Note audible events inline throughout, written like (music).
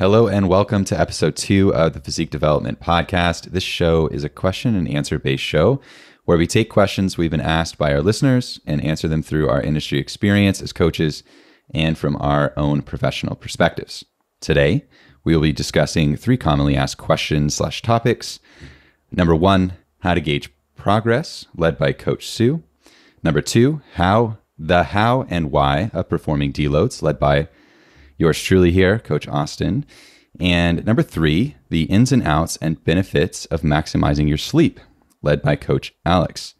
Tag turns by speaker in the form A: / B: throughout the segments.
A: Hello and welcome to episode two of the Physique Development Podcast. This show is a question and answer based show where we take questions we've been asked by our listeners and answer them through our industry experience as coaches and from our own professional perspectives. Today, we will be discussing three commonly asked questions slash topics. Number one, how to gauge progress, led by Coach Sue. Number two, how the how and why of performing deloads, led by yours truly here, Coach Austin. And number three, the ins and outs and benefits of maximizing your sleep, led by Coach Alex.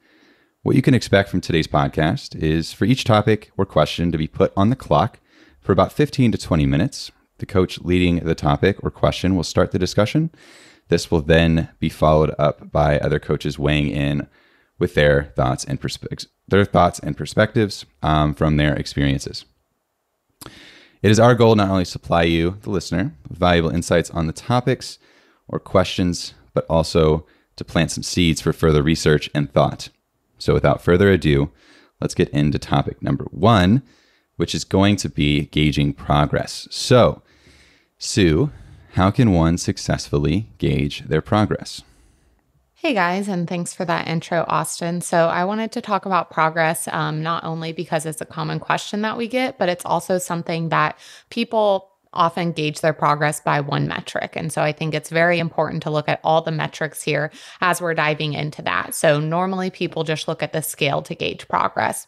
A: What you can expect from today's podcast is for each topic or question to be put on the clock for about 15 to 20 minutes. The coach leading the topic or question will start the discussion. This will then be followed up by other coaches weighing in with their thoughts and perspe- their thoughts and perspectives um, from their experiences. It is our goal not only to supply you, the listener, with valuable insights on the topics or questions, but also to plant some seeds for further research and thought. So, without further ado, let's get into topic number one, which is going to be gauging progress. So, Sue, how can one successfully gauge their progress?
B: Hey guys, and thanks for that intro, Austin. So, I wanted to talk about progress, um, not only because it's a common question that we get, but it's also something that people often gauge their progress by one metric. And so I think it's very important to look at all the metrics here as we're diving into that. So normally people just look at the scale to gauge progress.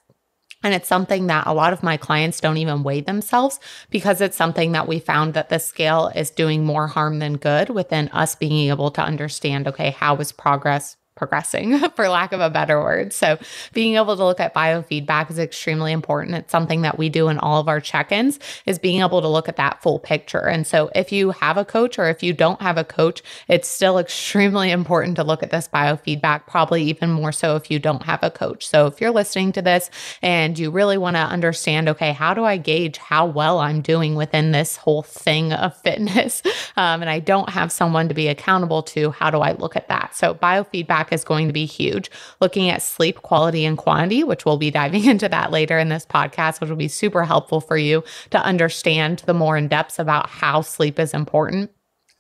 B: And it's something that a lot of my clients don't even weigh themselves because it's something that we found that the scale is doing more harm than good within us being able to understand okay, how is progress progressing, (laughs) for lack of a better word. So, being able to look at biofeedback is extremely important. It's something that we do in all of our check-ins is being able to look at that full picture. And so, if you have a coach or if you don't have a coach, it's still (laughs) extremely important to look at this biofeedback, probably even more so if you don't have a coach. So, if you're listening to this and you really want to understand, okay, how do I gauge how well I'm doing within this whole thing of (laughs) fitness? Um, and I don't have someone to be accountable to, how do I look at that? So, biofeedback is going to be huge. Looking at sleep quality and quantity, which we'll be diving (laughs) into that later in this podcast, which will be super helpful for you to understand the more in depth about how sleep is important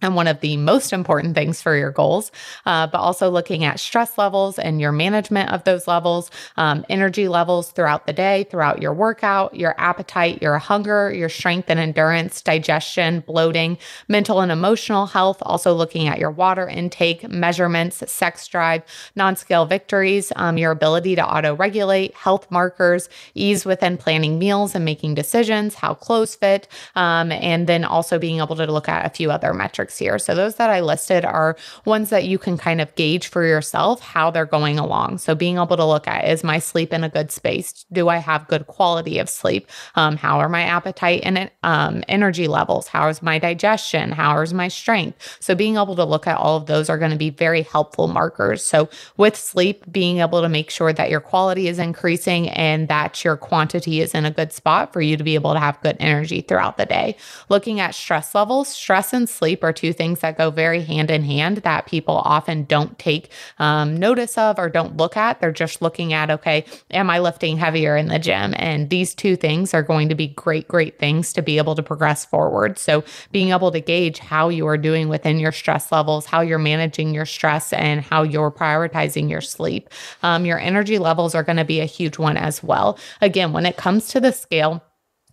B: and one of the most important things for your goals, uh, but also looking at stress levels and your management of those levels, um, energy levels throughout the day, throughout your workout, your appetite, your hunger, your strength and endurance, digestion, bloating, mental and emotional health, also looking at your water intake, measurements, sex drive, non scale victories, um, your ability to auto regulate, health markers, ease within planning meals and making decisions, how clothes fit, um, and then also being able to look at a few other metrics here. So those that I listed are ones that you can kind of gauge for yourself how they're going along. So being able to look at is my sleep in a good space? Do I have good quality of sleep? Um, how are my appetite and um, energy levels? How is my digestion? How is my strength? So being able to look at all of those are going to be very helpful markers. So with sleep, being able to make sure that your quality is increasing and that your quantity is in a good spot for you to be able to have good energy throughout the day. Looking at stress levels, stress and sleep are two things that go very hand in hand that people often don't take um, notice of or don't look at. They're just looking at, okay, am I lifting heavier in the gym? And these two things are going to be great, great things to be able to progress forward. So being able to gauge how you are doing within your stress levels, how you're managing your stress, and how you're prioritizing your sleep. Um, your energy levels are going to be a huge one as well. Again, when it comes to the scale,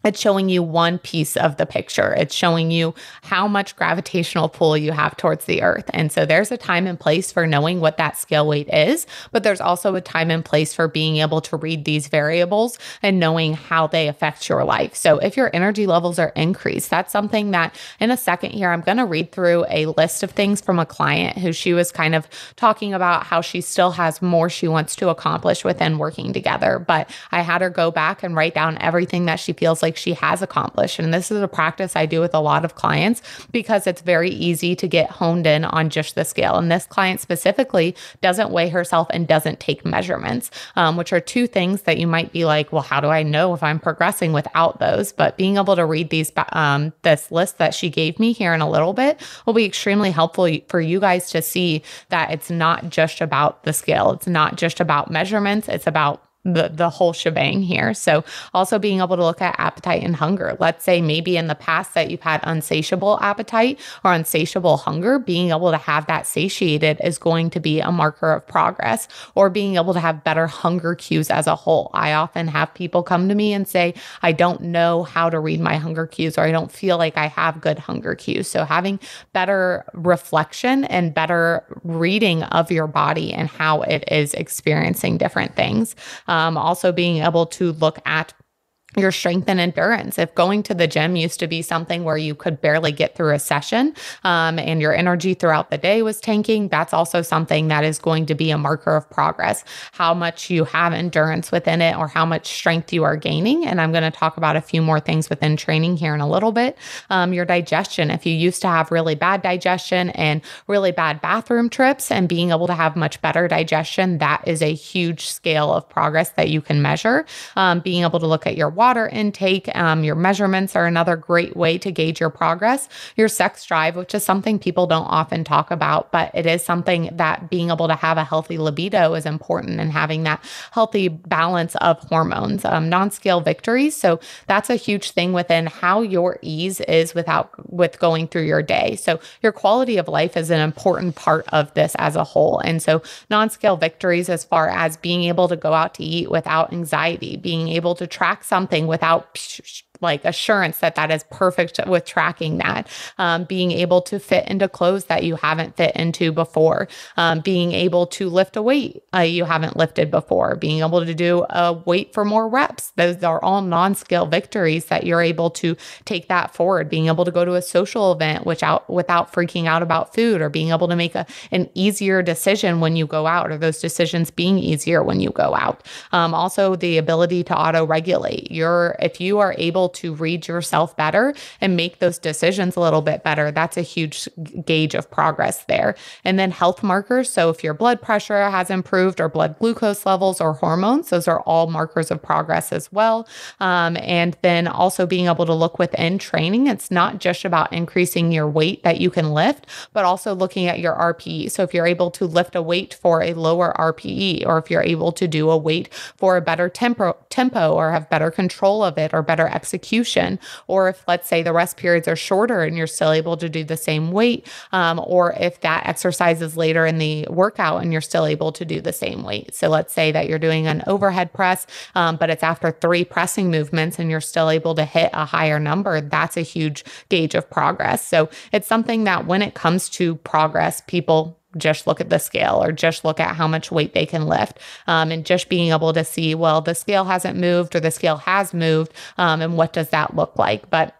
B: it's showing you one piece of the picture. It's showing you how much gravitational pull you have towards the earth. And so there's a time and place for knowing what that scale weight is, but there's also a time and place for being able to read these variables and knowing how they affect your life. So if your energy levels are increased, that's something that in a second here, I'm going to read through a list of things from a client who she was kind of talking about how she still has more she wants to accomplish within working together. But I had her go back and write down everything that she feels like like she has accomplished. And this is a practice I do with a lot of clients because it's very easy to get honed in on just the scale. And this client specifically doesn't weigh herself and doesn't take measurements, um, which are two things that you might be like, well, how do I know if I'm progressing without those? But being able to read these, um, this list that she gave me here in a little bit will be extremely helpful for you guys to see that it's not just about the scale. It's not just about measurements. It's about the the whole shebang here. So also being able to look at appetite and hunger. Let's say maybe in the past that you've had unsatiable appetite or unsatiable hunger, being able to have that satiated is going to be a marker of progress or being able to have better hunger cues as a whole. I often have people come to me and say, "I don't know how to read my hunger cues or I don't feel like I have good hunger cues." So having better reflection and better reading of your body and how it is experiencing different things um, also being able to look at your strength and endurance. If going to the gym used to be something where you could barely get through a session um, and your energy throughout the day was tanking, that's also something that is going to be a marker of progress. How much you have endurance within it or how much strength you are gaining. And I'm going to talk about a few more things within training here in a little bit. Um, your digestion. If you used to have really bad digestion and really bad bathroom trips and being able to have much better digestion, that is a huge scale of progress that you can measure. Um, being able to look at your water intake, um, your measurements are another great way to gauge your progress. Your sex drive, which is something people don't often talk about, but it is something that being able to have a healthy libido is important and having that healthy balance of hormones, um, non-scale victories. So that's a huge thing within how your ease is without with going through your day. So your quality of life is an important part of this as a whole. And so non-scale victories as far as being able to go out to eat without anxiety, being able to track something something without like assurance that that is perfect with tracking that. Um, being able to fit into clothes that you haven't fit into before. Um, being able to lift a weight uh, you haven't lifted before. Being able to do a weight for more reps. Those are all non-scale victories that you're able to take that forward. Being able to go to a social event without without freaking out about food or being able to make a, an easier decision when you go out or those decisions being easier when you go out. Um, also the ability to auto regulate you're if you are able to read yourself better and make those decisions a little bit better, that's a huge gauge of progress there. And then health markers. So if your blood pressure has improved or blood glucose levels or hormones, those are all markers of progress as well. Um, and then also being able to look within training. It's not just about increasing your weight that you can lift, but also looking at your RPE. So if you're able to lift a weight for a lower RPE, or if you're able to do a weight for a better tempo, tempo or have better control of it or better execution execution, or if, let's say, the rest periods are shorter and you're still able to do the same weight, um, or if that exercise is later in the workout and you're still able to do the same weight. So let's say that you're doing an overhead press, um, but it's after three pressing movements and you're still able to hit a higher number. That's a huge gauge of progress. So it's something that when it comes to progress, people just look at the scale or just look at how much weight they can lift um, and just being able to see well the scale hasn't moved or the scale has moved um, and what does that look like? But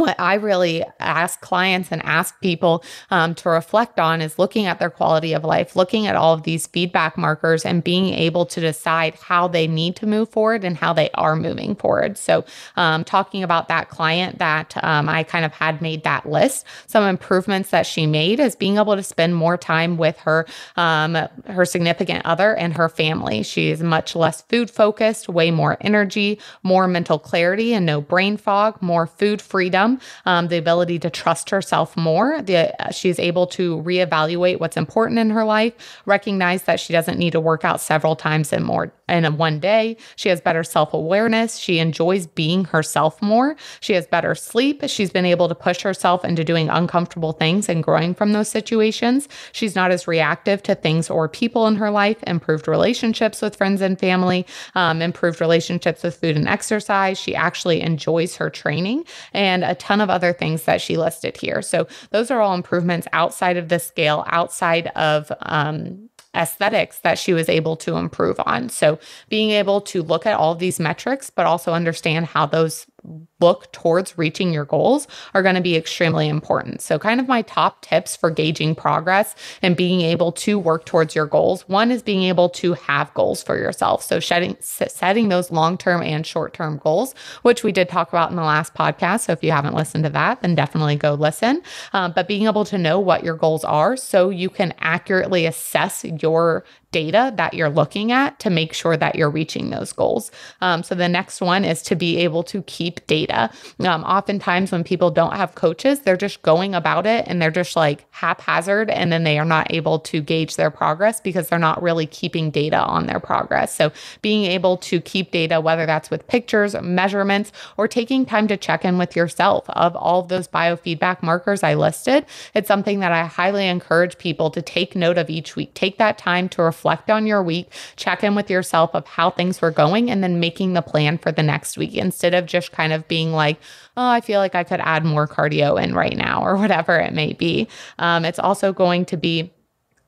B: what I really ask clients and ask people um, to reflect on is looking at their quality of life, looking at all of these feedback markers, and being able to decide how they need to move forward and how they are moving forward. So, um, talking about that client that um, I kind of had made that list, some improvements that she made is being able to spend more time with her um, her significant other and her family. She is much less food focused, way more energy, more mental clarity, and no brain fog, more food freedom um, the ability to trust herself more. The, uh, she's able to reevaluate what's important in her life, recognize that she doesn't need to work out several times in more in one day. She has better self awareness. She enjoys being herself more. She has better sleep. She's been able to push herself into doing uncomfortable things and growing from those situations. She's not as reactive to things or people in her life. Improved relationships with friends and family. Um, improved relationships with food and exercise. She actually enjoys her training and a ton of other things that she listed here. So those are all improvements outside of the scale, outside of um, aesthetics that she was able to improve on. So being able to look at all these metrics, but also understand how those look towards reaching your goals are going to be extremely important. So, kind of my top tips for gauging progress and being able to work towards your goals. One is being able to have goals for yourself. So, setting, setting those long term and short term goals, which we did talk about in the last podcast. So, if you haven't listened to that, then definitely go listen. Um, but being able to know what your goals are so you can accurately assess your data that you're looking at to make sure that you're reaching those goals. Um, so the next one is to be able to keep data data. Um, oftentimes, when people don't have coaches, they're just going about it and they're just like haphazard, and then they are not able to gauge their progress because they're not really keeping data on their progress. So, being able to keep data, whether that's with pictures, measurements, or taking time to check in with yourself of all of those biofeedback markers I listed, it's something that I highly encourage people to take note of each week. Take that time to reflect on your week, check in with yourself of how things were going, and then making the plan for the next week instead of just kind of being like, oh, I feel like I could add more cardio in right now or whatever it may be. Um, it's also going to be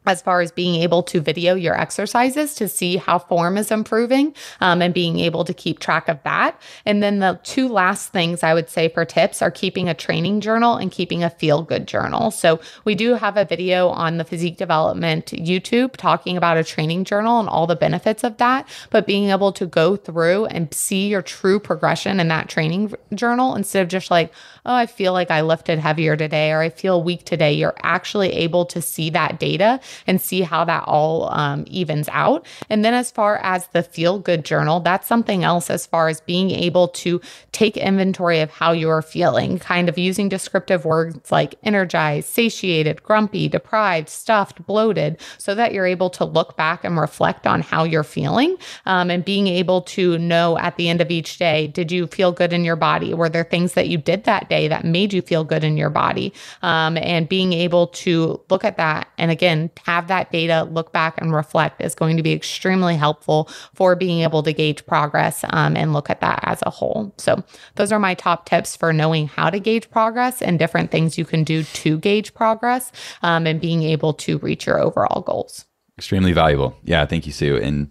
B: as far as being able to video your exercises to see how form is improving um, and being able to keep track of that. And then the two last things I would say for tips are keeping a training journal and keeping a feel good journal. So we do have a video on the physique development YouTube talking about a training journal and all the benefits of that, but being able to go through and see your true progression in that training journal instead of just like, oh, I feel like I lifted heavier today or I feel weak today. You're actually able to see that data and see how that all um, evens out. And then as far as the feel good journal, that's something else as far as being able to take inventory of how you're feeling, kind of using descriptive words like energized, satiated, grumpy, deprived, stuffed, bloated, so that you're able to look back and reflect on how you're feeling um, and being able to know at the end of each day, did you feel good in your body? Were there things that you did that day that made you feel good in your body. Um, and being able to look at that and again, have that data, look back and reflect is going to be extremely helpful for being able to gauge progress um, and look at that as a whole. So, those are my top tips for knowing how to gauge progress and different things you can do to gauge progress um, and being able to reach your overall goals.
A: Extremely valuable. Yeah. Thank you, Sue. And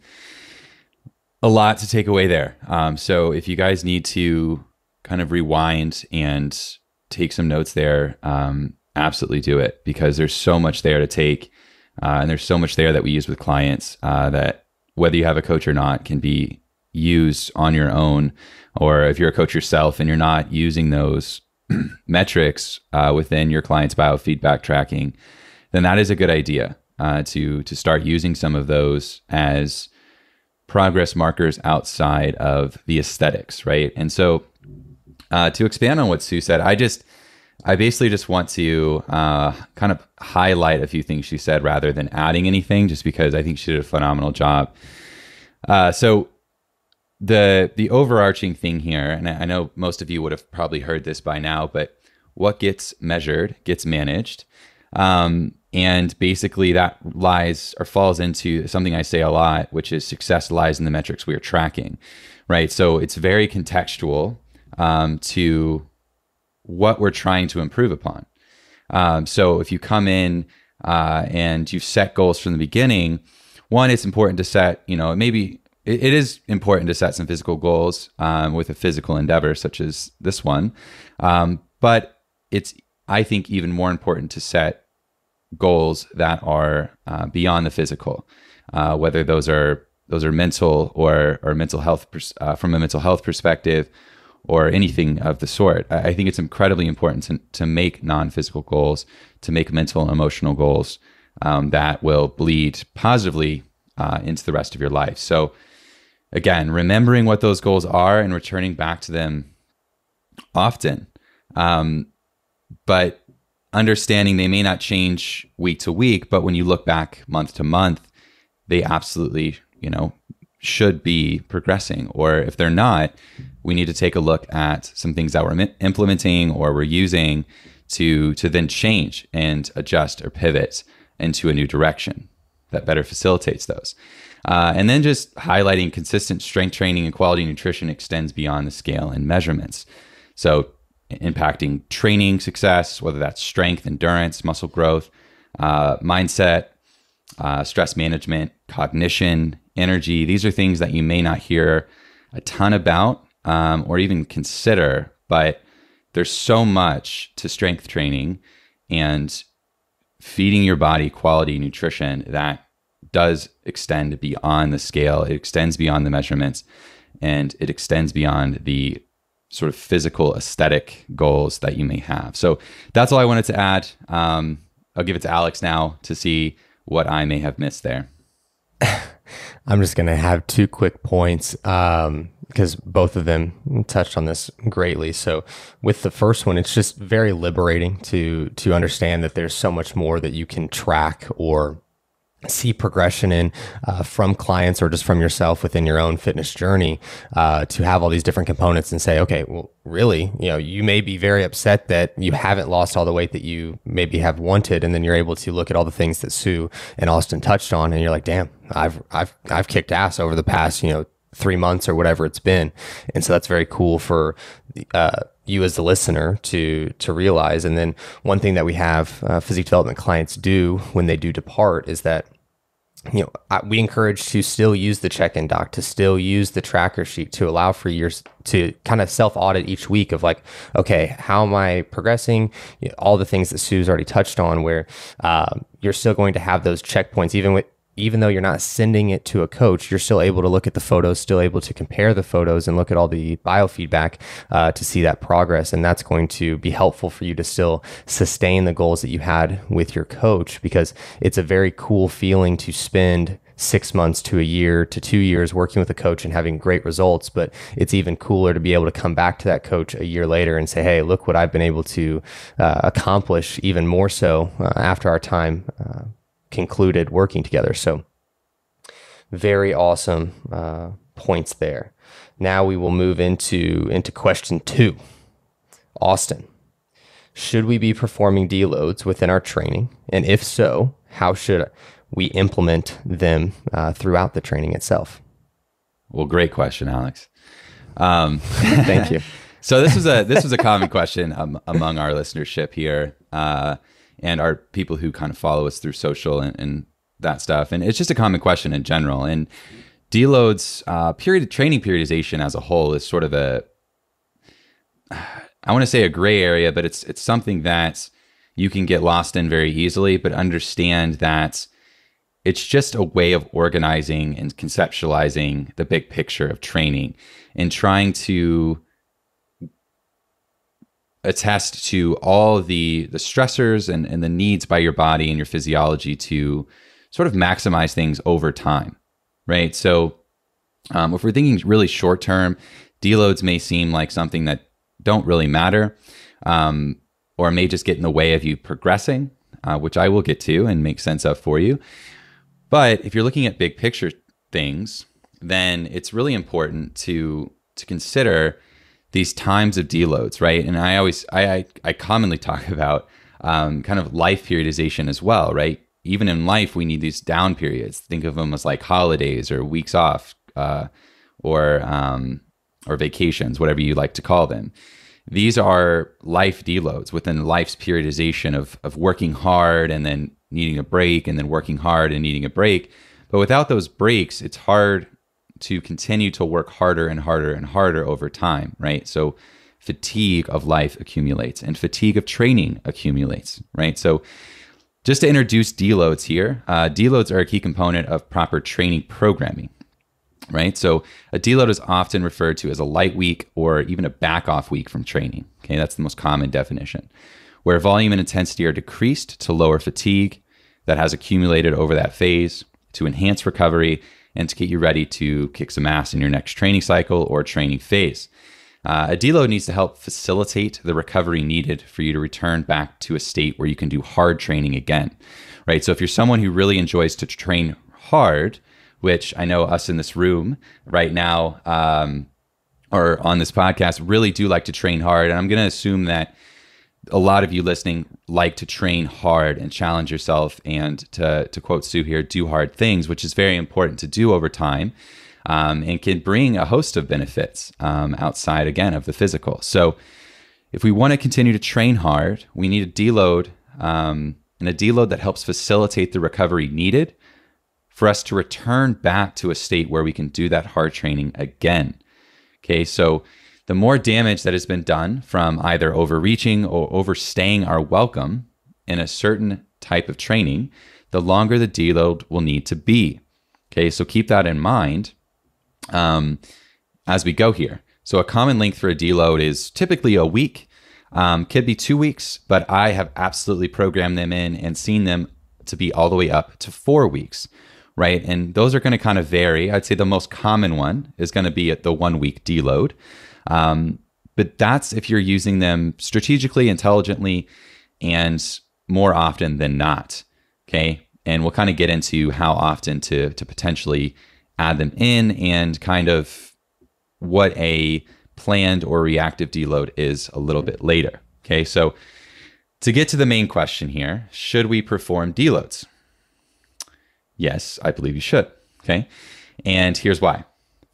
A: a lot to take away there. Um, so, if you guys need to kind of rewind and take some notes there, um, absolutely do it because there's so much there to take. Uh, and there's so much there that we use with clients uh, that whether you have a coach or not can be used on your own. Or if you're a coach yourself and you're not using those (clears throat) metrics uh, within your client's biofeedback tracking, then that is a good idea uh, to to start using some of those as progress markers outside of the aesthetics, right? And so uh, to expand on what Sue said, I just, I basically just want to uh, kind of highlight a few things she said rather than adding anything, just because I think she did a phenomenal job. Uh, so the the overarching thing here, and I know most of you would have probably heard this by now, but what gets measured gets managed. Um, and basically, that lies or falls into something I say a lot, which is success lies in the metrics we are tracking, right? So it's very contextual um, to what we're trying to improve upon. Um, so if you come in uh, and you've set goals from the beginning, one, it's important to set, you know, maybe it, it is important to set some physical goals um, with a physical endeavor such as this one. Um, but it's, I think, even more important to set goals that are uh, beyond the physical, uh, whether those are those are mental or or mental health uh, from a mental health perspective or anything of the sort. I think it's incredibly important to, to make non physical goals, to make mental and emotional goals um, that will bleed positively uh, into the rest of your life. So, again, remembering what those goals are and returning back to them often. Um, but understanding they may not change week to week, but when you look back month to month, they absolutely, you know, should be progressing. Or if they're not, we need to take a look at some things that we're implementing or we're using to to then change and adjust or pivot into a new direction that better facilitates those. Uh, and then just highlighting consistent strength training and quality nutrition extends beyond the scale and measurements. So impacting training success, whether that's strength, endurance, muscle growth, uh, mindset, uh, stress management, cognition, energy. These are things that you may not hear a ton about um, or even consider, but there's so much to strength training and feeding your body quality nutrition that does extend beyond the scale. It extends beyond the measurements and it extends beyond the sort of physical aesthetic goals that you may have. So that's all I wanted to add. Um, I'll give it to Alex now to see what I may have missed there. (laughs)
C: I'm just going to have two quick points. Um, because both of them touched on this greatly. So with the first one, it's just very liberating to to understand that there's so much more that you can track or see progression in uh, from clients or just from yourself within your own fitness journey uh, to have all these different components and say okay well really you know you may be very upset that you haven't lost all the weight that you maybe have wanted and then you're able to look at all the things that sue and austin touched on and you're like damn i've i've i've kicked ass over the past you know three months or whatever it's been. And so that's very cool for uh, you as the listener to to realize. And then one thing that we have uh, physique development clients do when they do depart is that you know I, we encourage to still use the check-in doc to still use the tracker sheet to allow for yours to kind of self audit each week of like okay how am i progressing you know, all the things that sue's already touched on where uh, you're still going to have those checkpoints even with even though you're not sending it to a coach, you're still able to look at the photos, still able to compare the photos and look at all the biofeedback uh, to see that progress. And that's going to be helpful for you to still sustain the goals that you had with your coach because it's a very cool feeling to spend six months to a year to two years working with a coach and having great results. But it's even cooler to be able to come back to that coach a year later and say, hey, look what I've been able to uh, accomplish even more so uh, after our time uh, concluded working together. So, very awesome uh, points there. Now we will move into into question two. Austin, should we be performing deloads within our training, and if so, how should we implement them uh, throughout the training itself?
A: Well, great question, Alex. Um,
C: Thank you. (laughs)
A: so this was a this was a common question um, among our listenership here. Uh, and our people who kind of follow us through social and, and that stuff. And it's just a common question in general. And deloads, uh, period training periodization as a whole is sort of a, (sighs) I want to say a gray area, but it's it's something that you can get lost in very easily. But understand that it's just a way of organizing and conceptualizing the big picture of training and trying to attest to all the the stressors and, and the needs by your body and your physiology to sort of maximize things over time right? So um, if we're thinking really short term deloads may seem like something that don't really matter um, or may just get in the way of you progressing uh, which i will get to and make sense of for you. But if you're looking at big picture things then it's really important to to consider these times of deloads, right? And I always, I, I, I commonly talk (laughs) about um, kind of life periodization as well, right? Even in life, we need these down periods. Think of them as like holidays or weeks off, uh, or um, or vacations, whatever you like to call them. These are life deloads within life's periodization of of working hard and then needing a break, and then working hard and needing a break. But without those breaks, it's hard to continue to work harder and harder and harder over time, right? So fatigue of life accumulates and fatigue of training accumulates, right? So just to introduce deloads here, uh, deloads are a key component of proper training programming, right? So a deload is often referred to as a light week or even a back off week from training. Okay, that's the most common definition, where volume and intensity are decreased to lower fatigue that has accumulated over that phase to enhance recovery and to get you ready to kick some ass in your next training cycle or training phase. Uh, a deload needs to help facilitate the recovery needed for you to return back to a state where you can do hard training again, right? So if you're someone who really enjoys to train hard, which I know us in this room right now um, or on this podcast really do like to train hard, and I'm going to assume that a lot of you listening like to train hard and challenge yourself and to, to quote Sue here, do hard things, which is very important to do over time um, and can bring a host of benefits um, outside, again, of the physical. So if we want to continue to train hard, we need a deload um, and a deload that helps facilitate the recovery needed for us to return back to a state where we can do that hard training again. Okay, so the more damage that has been done from either overreaching or overstaying our welcome in a certain type of training, the longer the deload will need to be. Okay, so keep that in mind um, as we go here. So, a common length for a deload is typically a week, um, could be two weeks, but I have absolutely programmed them in and seen them to be all the way up to four weeks right? And those are going to kind of vary. I'd say the most common one is going to be at the one week deload. Um, but that's if you're using them strategically, intelligently, and more often than not. Okay. And we'll kind of get into how often to, to potentially add them in and kind of what a planned or reactive deload is a little bit later. Okay. So to get to the main question here, should we perform deloads? Yes, I believe you should. Okay. And here's why.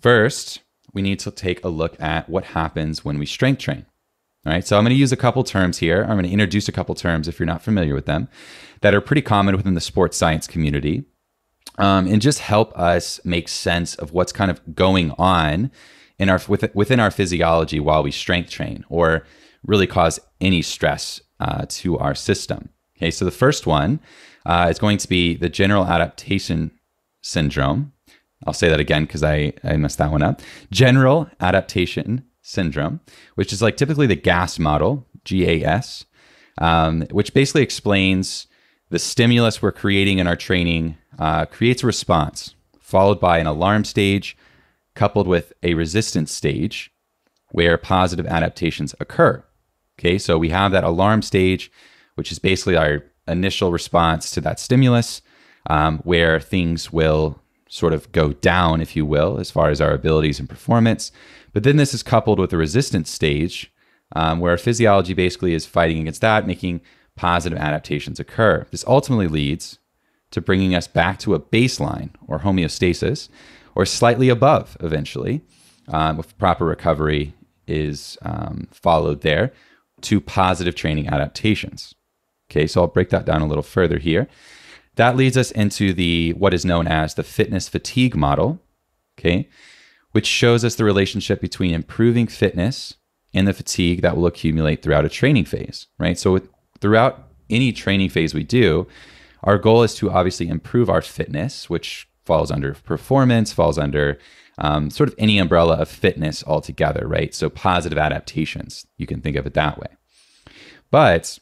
A: First, we need to take a look at what happens when we strength train. All right. So I'm going to use a couple terms here. I'm going to introduce a couple terms if you're not familiar with them that are pretty common within the sports science community um, and just help us make sense of what's kind of going on in our within our physiology while we strength train or really cause any stress uh, to our system. Okay. So the first one uh, is going to be the general adaptation syndrome. I'll say that again because I, I messed that one up. General adaptation syndrome, which is like typically the GAS model, GAS, um, which basically explains the stimulus we're creating in our training uh, creates a response, followed by an alarm stage, coupled with a resistance stage where positive adaptations occur. Okay, so we have that alarm stage, which is basically our initial response to that stimulus, um, where things will sort of go down, if you will, as far as our abilities and performance. But then this is coupled with the resistance stage um, where our physiology basically is fighting against that, making positive adaptations occur. This ultimately leads to bringing us back to a baseline or homeostasis or slightly above eventually, um, if proper recovery is um, followed there to positive training adaptations. Okay, so I'll break that down a little further here. That leads us into the what is known as the fitness fatigue model, okay, which shows us the relationship between improving fitness and the fatigue that will accumulate throughout a training phase, right? So with, throughout any training phase we do, our goal is to obviously improve our fitness, which falls under performance, falls under um, sort of any umbrella of fitness altogether, right? So positive adaptations, you can think of it that way. But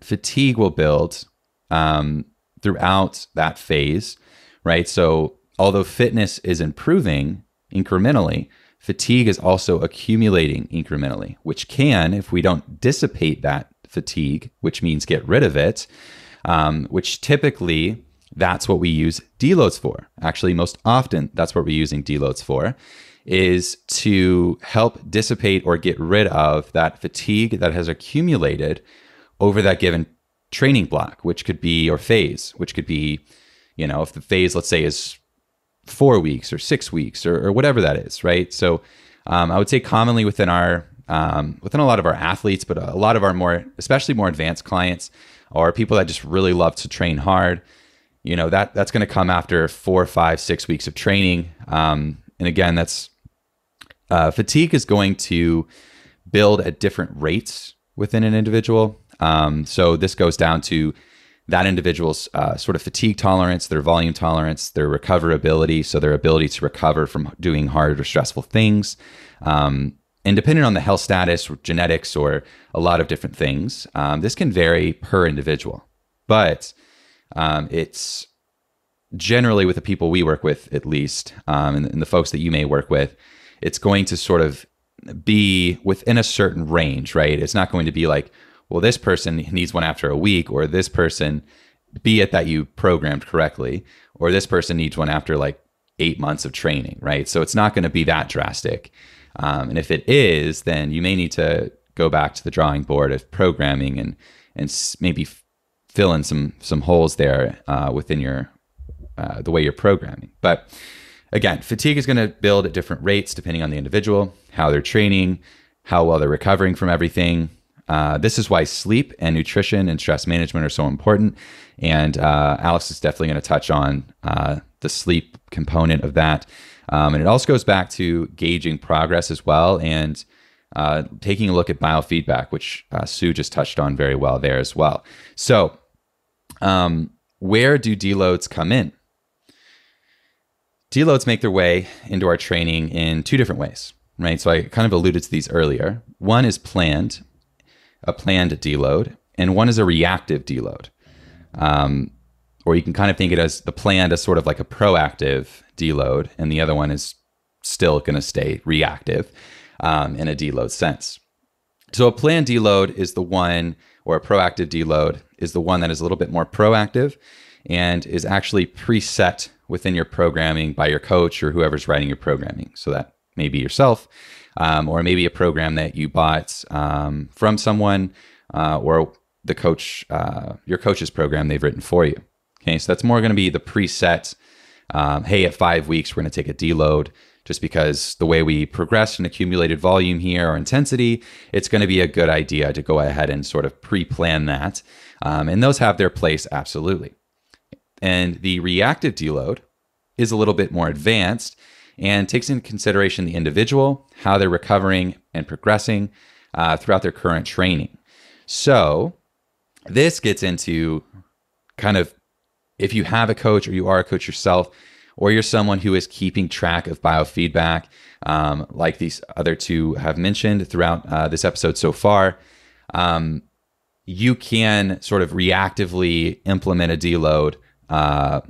A: fatigue will build um, throughout that phase, right? So, although fitness is improving incrementally, fatigue is also accumulating incrementally, which can, if we don't dissipate that fatigue, which means get rid of it, um, which typically that's what we use deloads for. Actually, most often that's what we're using deloads for is to help dissipate or get rid of that fatigue that has accumulated over that given training block, which could be, or phase, which could be, you know, if the phase, let's say, is four weeks or six weeks or, or whatever that is, right? So um, I would say commonly within our, um, within a lot of our athletes, but a lot of our more, especially more advanced clients, or people that just really love to train hard, you know, that that's going to come after four, five, six weeks of training. Um, and again, that's uh, fatigue is going to build at different rates within an individual. Um, so this goes down to that individual's uh, sort of fatigue tolerance, their volume tolerance, their recoverability, so their ability to recover from doing hard or stressful things. Um, and depending on the health status, or genetics, or a lot of different things, um, this can vary per individual. But um, it's generally with the people we work with, at least, um, and, and the folks that you may work with, it's going to sort of be within a certain range, right? It's not going to be like, well, this person needs one after a week, or this person, be it that you programmed correctly, or this person needs one after like eight months of training, right? So it's not going to be that drastic. Um, and if it is, then you may need to go back to the drawing board of programming and and maybe fill in some some holes there uh, within your uh, the way you're programming. But again, fatigue is going to build at different rates depending on the individual, how they're training, how well they're recovering from everything. Uh, this is why sleep and nutrition and stress management are so important. And uh, Alex is definitely going to touch on uh, the sleep component of that. Um, and it also goes back to gauging progress as well and uh, taking a look at biofeedback, which uh, Sue just touched on very well there as well. So, um, where do deloads come in? Deloads make their way into our training in two different ways, right? So I kind of alluded to these earlier. One is planned, a planned deload, and one is a reactive deload. Um, or you can kind of think it as the planned as sort of like a proactive deload, and the other one is still going to stay reactive um, in a deload sense. So a planned deload is the one, or a proactive deload is the one that is a little bit more proactive and is actually preset within your programming by your coach or whoever's writing your programming. So that may be yourself, um, or maybe a program that you bought um, from someone, uh, or the coach, uh, your coach's program they've written for you. Okay, so that's more going to be the preset. Um, hey, at five weeks, we're going to take a deload just because the way we progress in accumulated volume here or intensity, it's going to be a good idea to go ahead and sort of pre plan that. Um, and those have their place, absolutely. And the reactive deload is a little bit more advanced and takes into consideration the individual, how they're recovering and progressing uh, throughout their current training. So, this gets into kind of if you have a coach or you are a coach yourself, or you're someone who is keeping track of biofeedback, um, like these other two have mentioned throughout uh, this episode so far, um, you can sort of reactively implement a deload uh,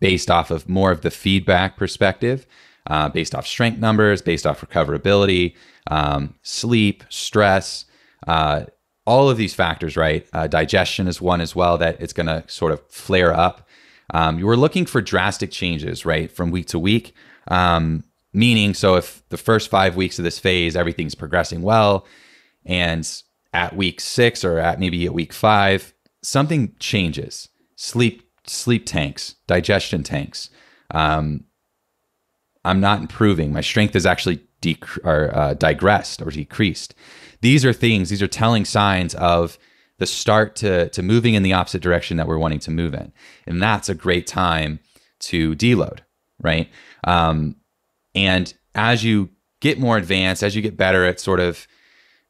A: based off of more of the feedback perspective, uh, based off strength numbers, based off recoverability, um, sleep, stress, uh, all of these factors, right? Uh, digestion is one as well that it's going to sort of flare up. Um, you were looking for drastic changes, right, from week to week. Um, meaning, so if the first five weeks of this phase, everything's progressing well, and at week six or at maybe at week five, something changes. Sleep sleep tanks, digestion tanks. Um, I'm not improving. My strength is actually dec- or, uh, digressed or decreased. These are things, these are telling signs of the start to, to moving in the opposite direction that we're wanting to move in. And that's a great time to deload, right? Um, and as you get more advanced, as you get better at sort of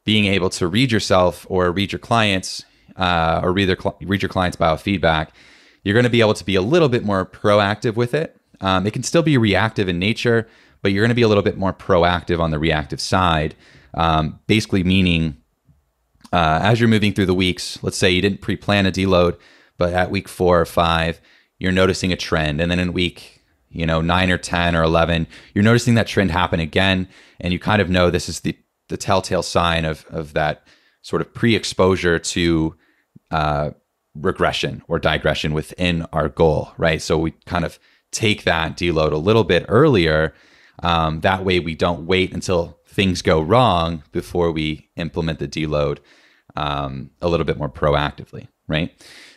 A: being able to read yourself or read your clients uh, or read, their cl- read your clients' biofeedback, you're going to be able to be a little bit more proactive with it. Um, it can still be reactive in nature, but you're going to be a little bit more proactive on the reactive side. Um, basically, meaning uh, as you're moving through the weeks, let's say you didn't pre plan a deload, but at week four or five, you're noticing a trend. And then in week, you know, nine or 10 or 11, you're noticing that trend happen again. And you kind of know this is the, the telltale sign of, of that sort of pre exposure to uh, regression or digression within our goal, right? So we kind of take that deload a little bit earlier. Um, that way, we don't wait until things go wrong before we implement the deload um, a little bit more proactively, right?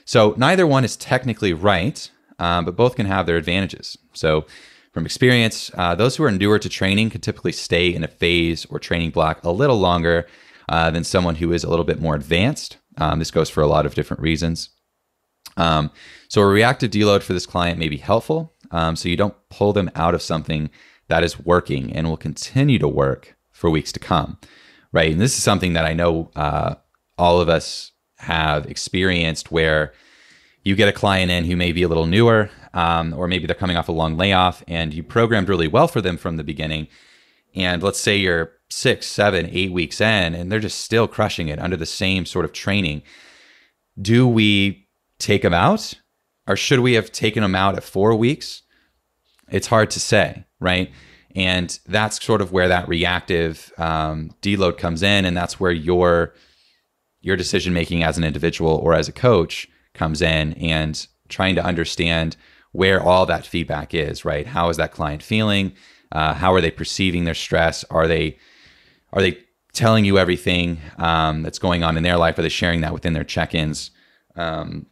A: So neither one is technically right, um, but both can have their advantages. So from experience, uh, those who are newer to training can typically stay in a phase or training block a little longer uh, than someone who is a little bit more advanced. Um, this goes for a lot of different reasons. Um, so a reactive deload for this client may be helpful. Um, so you don't pull them out of something that is working and will continue to work for weeks to come, right? And this is something that I know uh, all of us have experienced where you get a client in who may be a little newer, um, or maybe they're coming off a long layoff, and you programmed really well for them from the beginning. And let's say you're six, seven, eight weeks in, and they're just still crushing it under the same sort of training. Do we take them out? Or should we have taken them out at four weeks? It's hard to say, right? And that's sort of where that reactive um, deload comes in, and that's where your your decision making as an individual or as a coach comes in, and trying to understand where all that feedback is, right? How is that client feeling? Uh, how are they perceiving their stress? Are they are they telling you everything um, that's going on in their life? Are they sharing that within their check-ins? Um,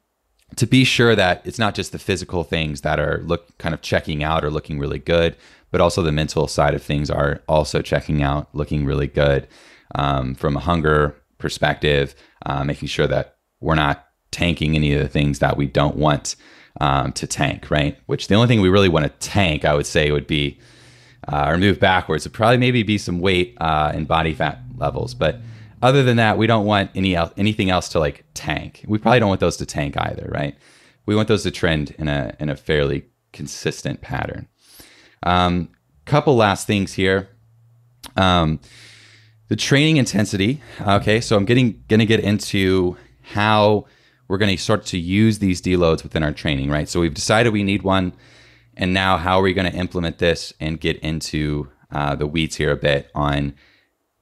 A: to be sure that it's not just the physical things that are look kind of checking out or looking really good, but also the mental side of things are also checking out, looking really good um, from a hunger perspective, uh, making sure that we're not tanking any of the things that we don't want um, to tank, right? Which the only thing we really want to tank, I would say, would be uh, or move backwards. Would probably maybe be some weight uh, and body fat levels, but other than that, we don't want any el- anything else to like tank. We probably don't want those to tank either, right? We want those to trend in a in a fairly consistent pattern. Um, couple last things here. Um, the training intensity. Okay, so I'm getting gonna get into how we're going to start to use these deloads within our training, right? So we've decided we need one. And now, how are we going to implement this and get into uh, the weeds here a bit on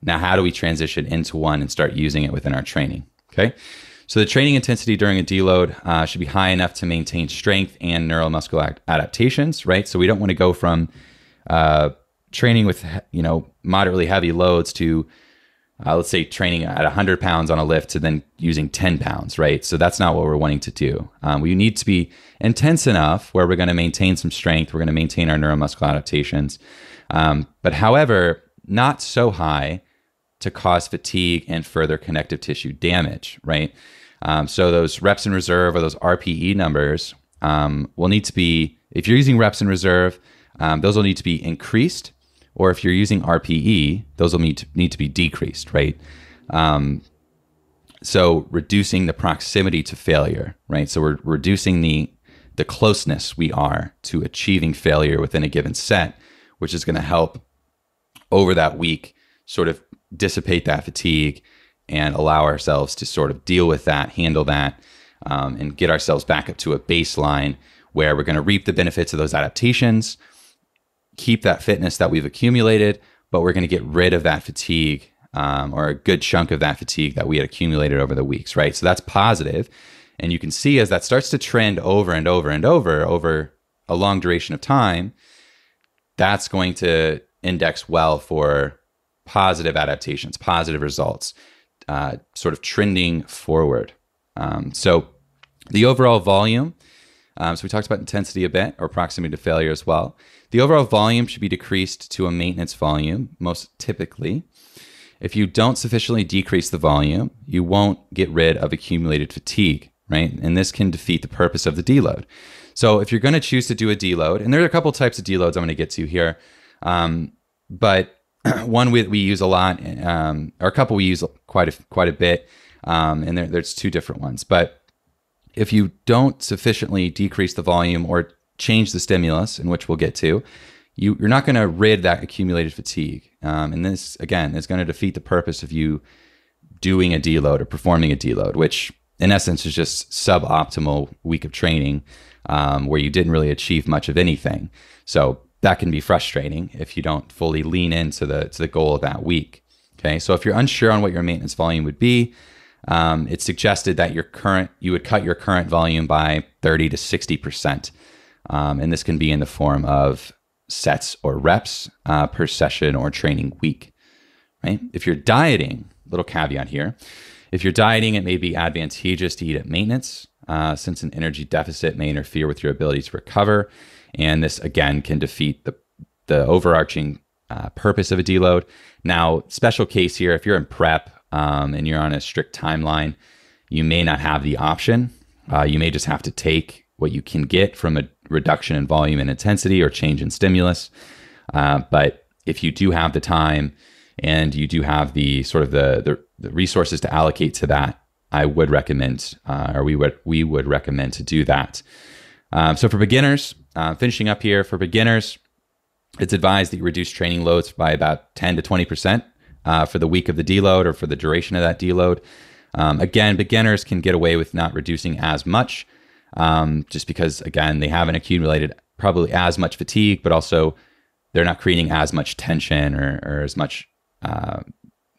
A: now how do we transition into one and start using it within our training? Okay. So the training intensity during a deload uh, should be high enough to maintain strength and neuromuscular adaptations, right? So we don't want to go from uh, training with you know moderately heavy loads to uh, let's say training at 100 pounds on a lift to then using 10 pounds, right? So that's not what we're wanting to do. Um, we need to be intense enough where we're going to maintain some strength, we're going to maintain our neuromuscular adaptations, um, but however, not so high to cause fatigue and further connective tissue damage, right? Um, so those reps in reserve or those RPE numbers um, will need to be, if you're using reps in reserve, um, those will need to be increased or if you're using RPE, those will need to, need to be decreased, right? Um, so reducing the proximity to failure, right? So we're reducing the the closeness we are to achieving failure within a given set, which is going to help over that week sort of dissipate that fatigue and allow ourselves to sort of deal with that, handle that, um, and get ourselves back up to a baseline where we're going to reap the benefits of those adaptations keep that fitness that we've accumulated, but we're going to get rid of that fatigue um, or a good chunk of that fatigue that we had accumulated over the weeks, right? So that's positive. And you can see as that starts to trend over and over and over over a long duration of time, that's going to index well for positive adaptations, positive results, uh, sort of trending forward. Um, so the overall volume um, so we talked about intensity a bit, or proximity to failure as well. The overall volume should be decreased to a maintenance volume, most typically. If you don't sufficiently decrease the volume, you won't get rid of accumulated fatigue, right? And this can defeat the purpose of the deload. So if you're going to choose to do a deload, and there are a couple types of deloads I'm going to get to here, um, but (clears throat) one we, we use a lot, um, or a couple we use quite a quite a bit, um, and there, there's two different ones. But if you don't sufficiently decrease the volume or change the stimulus, in which we'll get to, you, you're not going to rid that accumulated fatigue. Um, and this, again, is going to defeat the purpose of you doing a deload or performing a deload, which in essence is just suboptimal week of training um, where you didn't really achieve much of anything. So that can be frustrating if you don't fully lean into the to the goal of that week. Okay, so if you're unsure on what your maintenance volume would be, um, it suggested that your current you would cut your current volume by 30 to 60 percent, um, and this can be in the form of sets or reps uh, per session or training week. Right? If you're dieting, little caveat here. If you're dieting, it may be advantageous to eat at maintenance, uh, since an energy deficit may interfere with your ability to recover, and this again can defeat the the overarching uh, purpose of a deload. Now, special case here, if you're in prep um, and you're on a strict timeline, you may not have the option. Uh, you may just have to take what you can get from a reduction in volume and intensity or change in stimulus. Uh, but if you do have the time and you do have the sort of the, the, the resources to allocate to that, I would recommend, uh, or we would we would recommend to do that. Um, so for beginners, uh, finishing up here for beginners, it's advised that you reduce training loads by about 10 to 20 percent uh, for the week of the deload or for the duration of that deload. Um, again, beginners can get away with not reducing as much um, just because, again, they haven't accumulated probably as much fatigue, but also they're not creating as much tension or, or as much uh,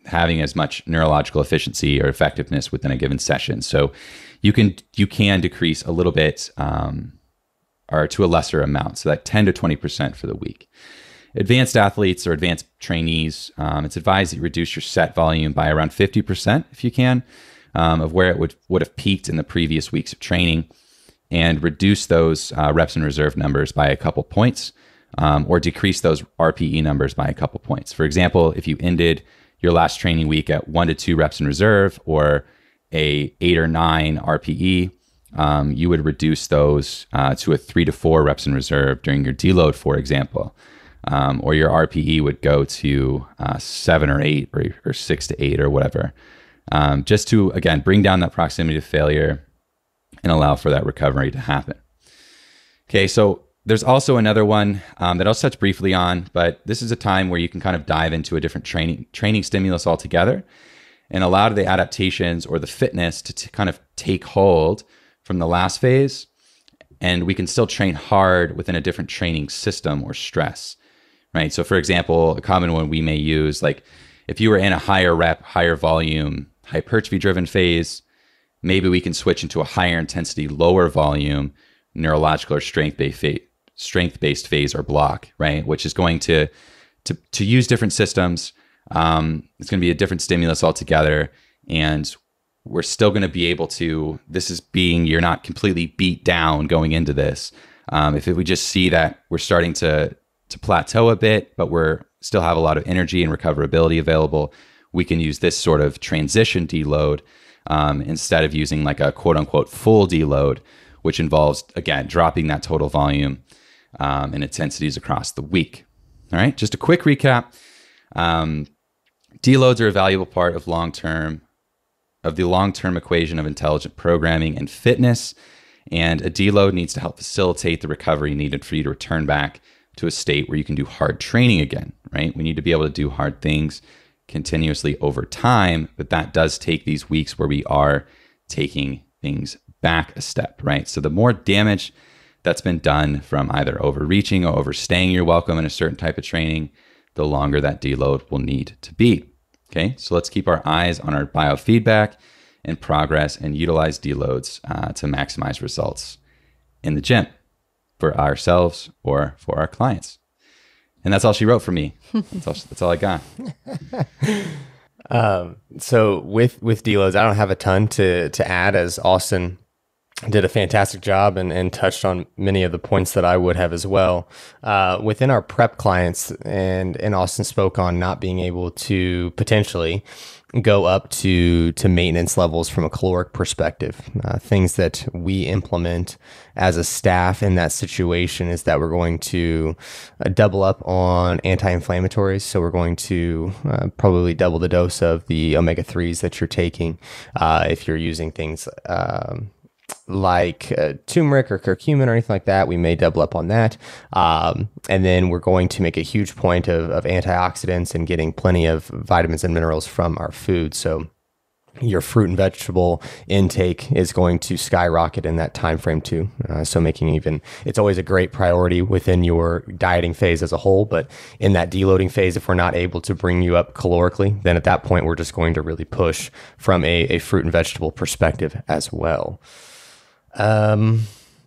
A: having as much neurological efficiency or effectiveness within a given session. So you can you can decrease a little bit um, or to a lesser amount, so that 10 to 20 percent for the week advanced athletes or advanced trainees, um, it's advised that you reduce your set volume by around 50% if you can, um, of where it would, would have peaked in the previous weeks of training, and reduce those uh, reps and reserve numbers by a couple points, um, or decrease those RPE numbers by a couple points. For example, if you ended your last training week at one to two reps in reserve, or a eight or nine RPE, um, you would reduce those uh, to a three to four reps in reserve during your deload, for example um, or your RPE would go to uh, seven or eight or, or, six to eight or whatever, um, just to again bring down that proximity to failure and allow for that recovery to happen. Okay, so there's also another one um, that I'll touch briefly on, but this is a time where you can kind of dive into a different training training stimulus altogether. And a lot of the adaptations or the fitness to t- kind of take hold from the last phase and we can still train hard within a different training system or stress right? So for example a common one we may use like if you were in a higher rep higher volume hypertrophy driven phase maybe we can switch into a higher intensity lower volume neurological or strength based phase, strength based phase or block right? Which is going to to, to use different systems um, it's going to be a different stimulus altogether and we're still going to be able to this is being you're not completely beat down going into this. Um, if we just see that we're starting to to plateau a bit but we're still have a lot of energy and recoverability available we can use this sort of transition deload um, instead of using like a quote unquote full deload which involves again dropping that total volume um, and intensities across the week. All right just a quick recap. Um, deloads are a valuable part of long term of the long term equation of intelligent programming and fitness. And a deload needs to help facilitate the recovery needed for you to return back to a state where you can do hard training again, right? We need to be able to do hard things continuously over time, but that does take these weeks where we are taking things back a step, right? So the more damage that's been done from either overreaching or overstaying your welcome in a certain type of training, the longer that deload will need to be. Okay, so let's keep our eyes on our biofeedback and progress and utilize deloads uh, to maximize results in the gym for ourselves or for our clients. And that's all she wrote for me. That's all, that's all I got. (laughs)
C: um, so with with deloads, I don't have a ton to to add as Austin did a fantastic job and, and touched on many of the points that I would have as well. Uh, within our prep clients, and, and Austin spoke on not being able to potentially go up to to maintenance levels from a caloric perspective. Uh, things that we implement as a staff in that situation is that we're going to uh, double up on anti-inflammatories. So we're going to uh, probably double the dose of the omega threes that you're taking uh, if you're using things. Um, like uh, turmeric or curcumin or anything like that, we may double up on that. Um, and then we're going to make a huge point of, of antioxidants and getting plenty of vitamins and minerals from our food. So your fruit and vegetable intake is going to skyrocket in that time frame too. Uh, so making even it's always a great priority within your dieting phase as a whole, but in that deloading phase, if we're not able to bring you up calorically, then at that point we're just going to really push from a, a fruit and vegetable perspective as well. Um,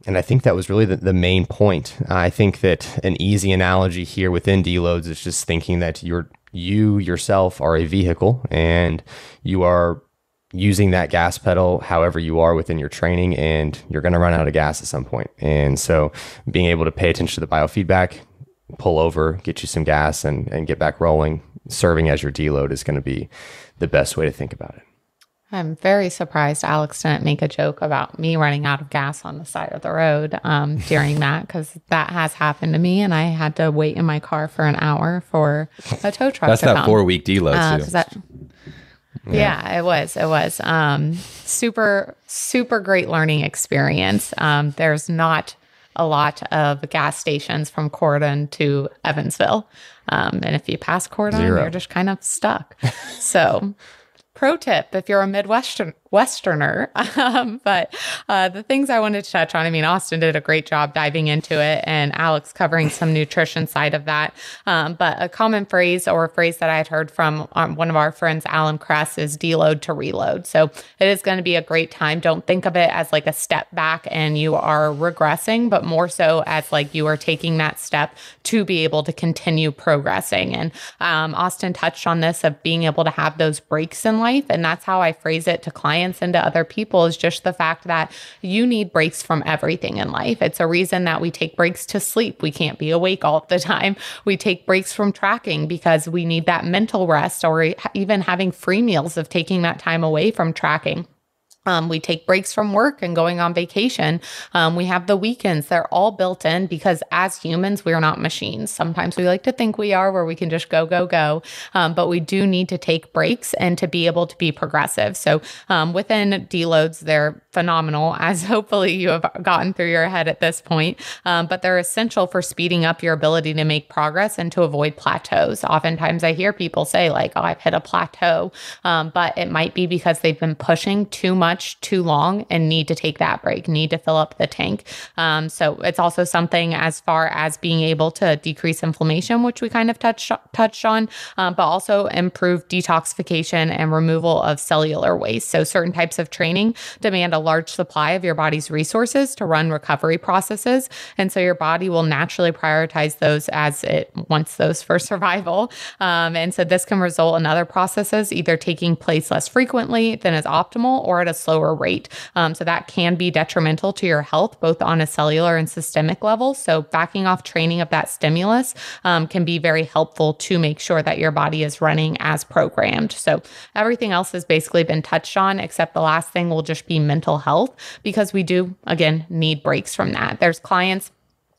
C: and I think that was really the, the main point. I think that an easy analogy here within deloads is just thinking that you're you yourself are a vehicle and you are using that gas pedal however you are within your training and you're going to run out of gas at some point. And so being able to pay attention to the biofeedback, pull over, get you some gas and, and get back rolling, serving as your deload is going to be the best way to think about it.
B: I'm very surprised Alex didn't make a joke about me running out of gas on the side of the road um, (laughs) during that because that has happened to me, and I had to wait in my car for an hour for a tow truck.
A: That's
B: to
A: that
B: come.
A: four week deload uh, too.
B: That, yeah. yeah. it was. It was um, super, super great learning experience. Um, there's not a lot of gas stations from Corydon to Evansville. Um, and if you pass Corydon, you you're just kind of stuck. (laughs) so pro tip if you're a Midwestern Westerner. (laughs) Um, but uh, the things I wanted to touch on, I mean, Austin did a great job diving into it, and Alex covering some nutrition side of that. Um, but a common phrase or a phrase that I had heard from um, one of our friends, Alan Kress, is deload to reload. So it is going to be a great time. Don't think of it as like a step back and you are regressing, but more so as like you are taking that step to be able to continue progressing. And um, Austin touched on this of being able to have those breaks in life. And that's how I phrase it to clients clients and to other people is just the fact that you need breaks from everything in life. It's a reason that we take breaks to sleep. We can't be awake all the time. We take breaks from tracking because we need that mental rest or even having free meals of taking that time away from tracking. Um, we take breaks from work and going on vacation. Um, we have the weekends. They're all built in because as humans, we are not machines. Sometimes we like to think we are where we can just go, go, go. Um, but we do need to take breaks and to be able to be progressive. So um, within deloads, they're phenomenal, (laughs) as hopefully you have gotten through your head at this point. Um, but they're essential for speeding up your ability to make progress and to avoid plateaus. Oftentimes I hear people say, like, oh, I've hit a plateau. Um, but it might be because they've been pushing too much much too long and need to take that break, need to fill up the tank. Um, so it's also something as far as being able to decrease inflammation, which we kind of touched touched on, um, but also improve detoxification and removal of cellular waste. So certain types of training demand a large supply of your body's resources to run recovery processes, and so your body will naturally prioritize those as it wants those for (laughs) survival. Um, and so this can result in other processes either taking place less frequently than is optimal or at a slower rate. Um, so that can be detrimental to your health, both on a cellular and systemic level. So backing off training of that stimulus um, can be very helpful to make sure that your body is running as programmed. So everything else has basically been touched on, except the last thing will just be mental health because we do, again, need breaks from that. There's clients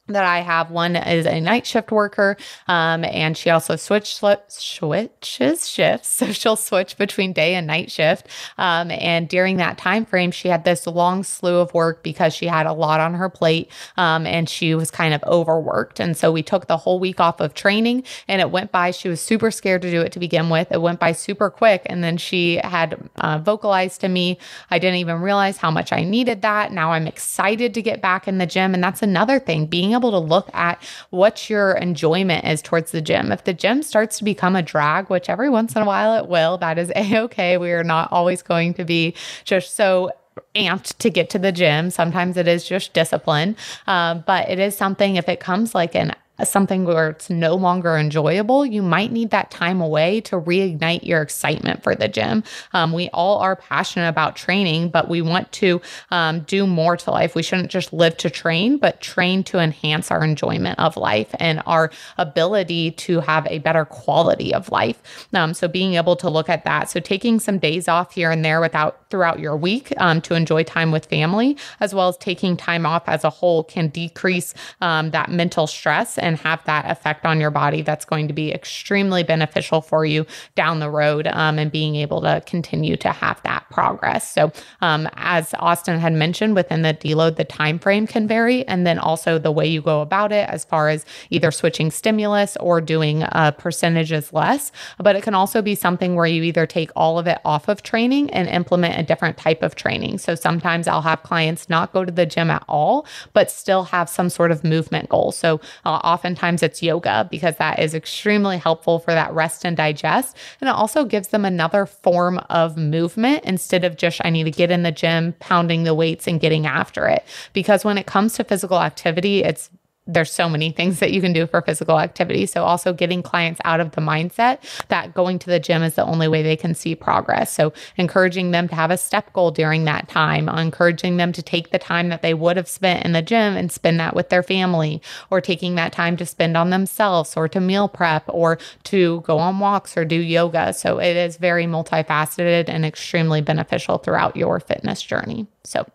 B: that I have. One is a night shift worker, um, and she also switch, switches shifts, (laughs) so she'll switch between day and night shift. Um, and during that time frame, she had this long slew of work because she had a lot on her plate, um, and she was kind of overworked. And so we took the whole week off of training, and it went by. She was super scared to do it to begin with. It went by super quick, and then she had uh, vocalized to me, "I didn't even realize how much I needed that. Now I'm excited to get back in the gym." And that's another thing, being able to look at what your enjoyment is towards the gym. If the gym starts to become a drag, which every once in a while it will, that is (laughs) a okay. We are not always going to be just so amped to get to the gym. Sometimes it is just discipline, um, but it is something if it comes like an something where it's no longer enjoyable, you might need that time away to reignite your excitement for the gym. Um, we all are passionate about training, but we want to um, do more to life. We shouldn't just live to train, but train to enhance our enjoyment of life and our ability to have a better quality of life. Um, so being able to look at that. So taking some days off here and there without throughout your week um, to enjoy time with family, as well as taking time off as a whole can decrease um, that mental stress and have that effect on your body that's going to be extremely beneficial for you down the road um, and being able to continue to have that progress. So, um, as Austin had mentioned, within the deload, the time frame can vary, and then also the way you go about it, as far as either switching stimulus or doing uh, percentages less. But it can also be something where you either take all of it off of training and implement a different type of training. So sometimes I'll have clients not go to the gym at all, but still have some sort of movement goal. So uh, oftentimes it's yoga because that is extremely helpful for that rest and digest. And it also gives them another form of movement instead of just, I need to get in the gym, pounding the weights and getting after it. Because when it comes to physical activity, it's there's so many things that you can do for physical activity. So, also getting clients out of the mindset that going to the gym is the only way they can see progress. So, encouraging them to have a step goal during that time, encouraging them to take the time that they would have spent in the gym and spend that with their family, or taking that time to spend on themselves, or to meal prep, or to go on walks or do yoga. So, it is very multifaceted and extremely beneficial throughout your fitness journey. So,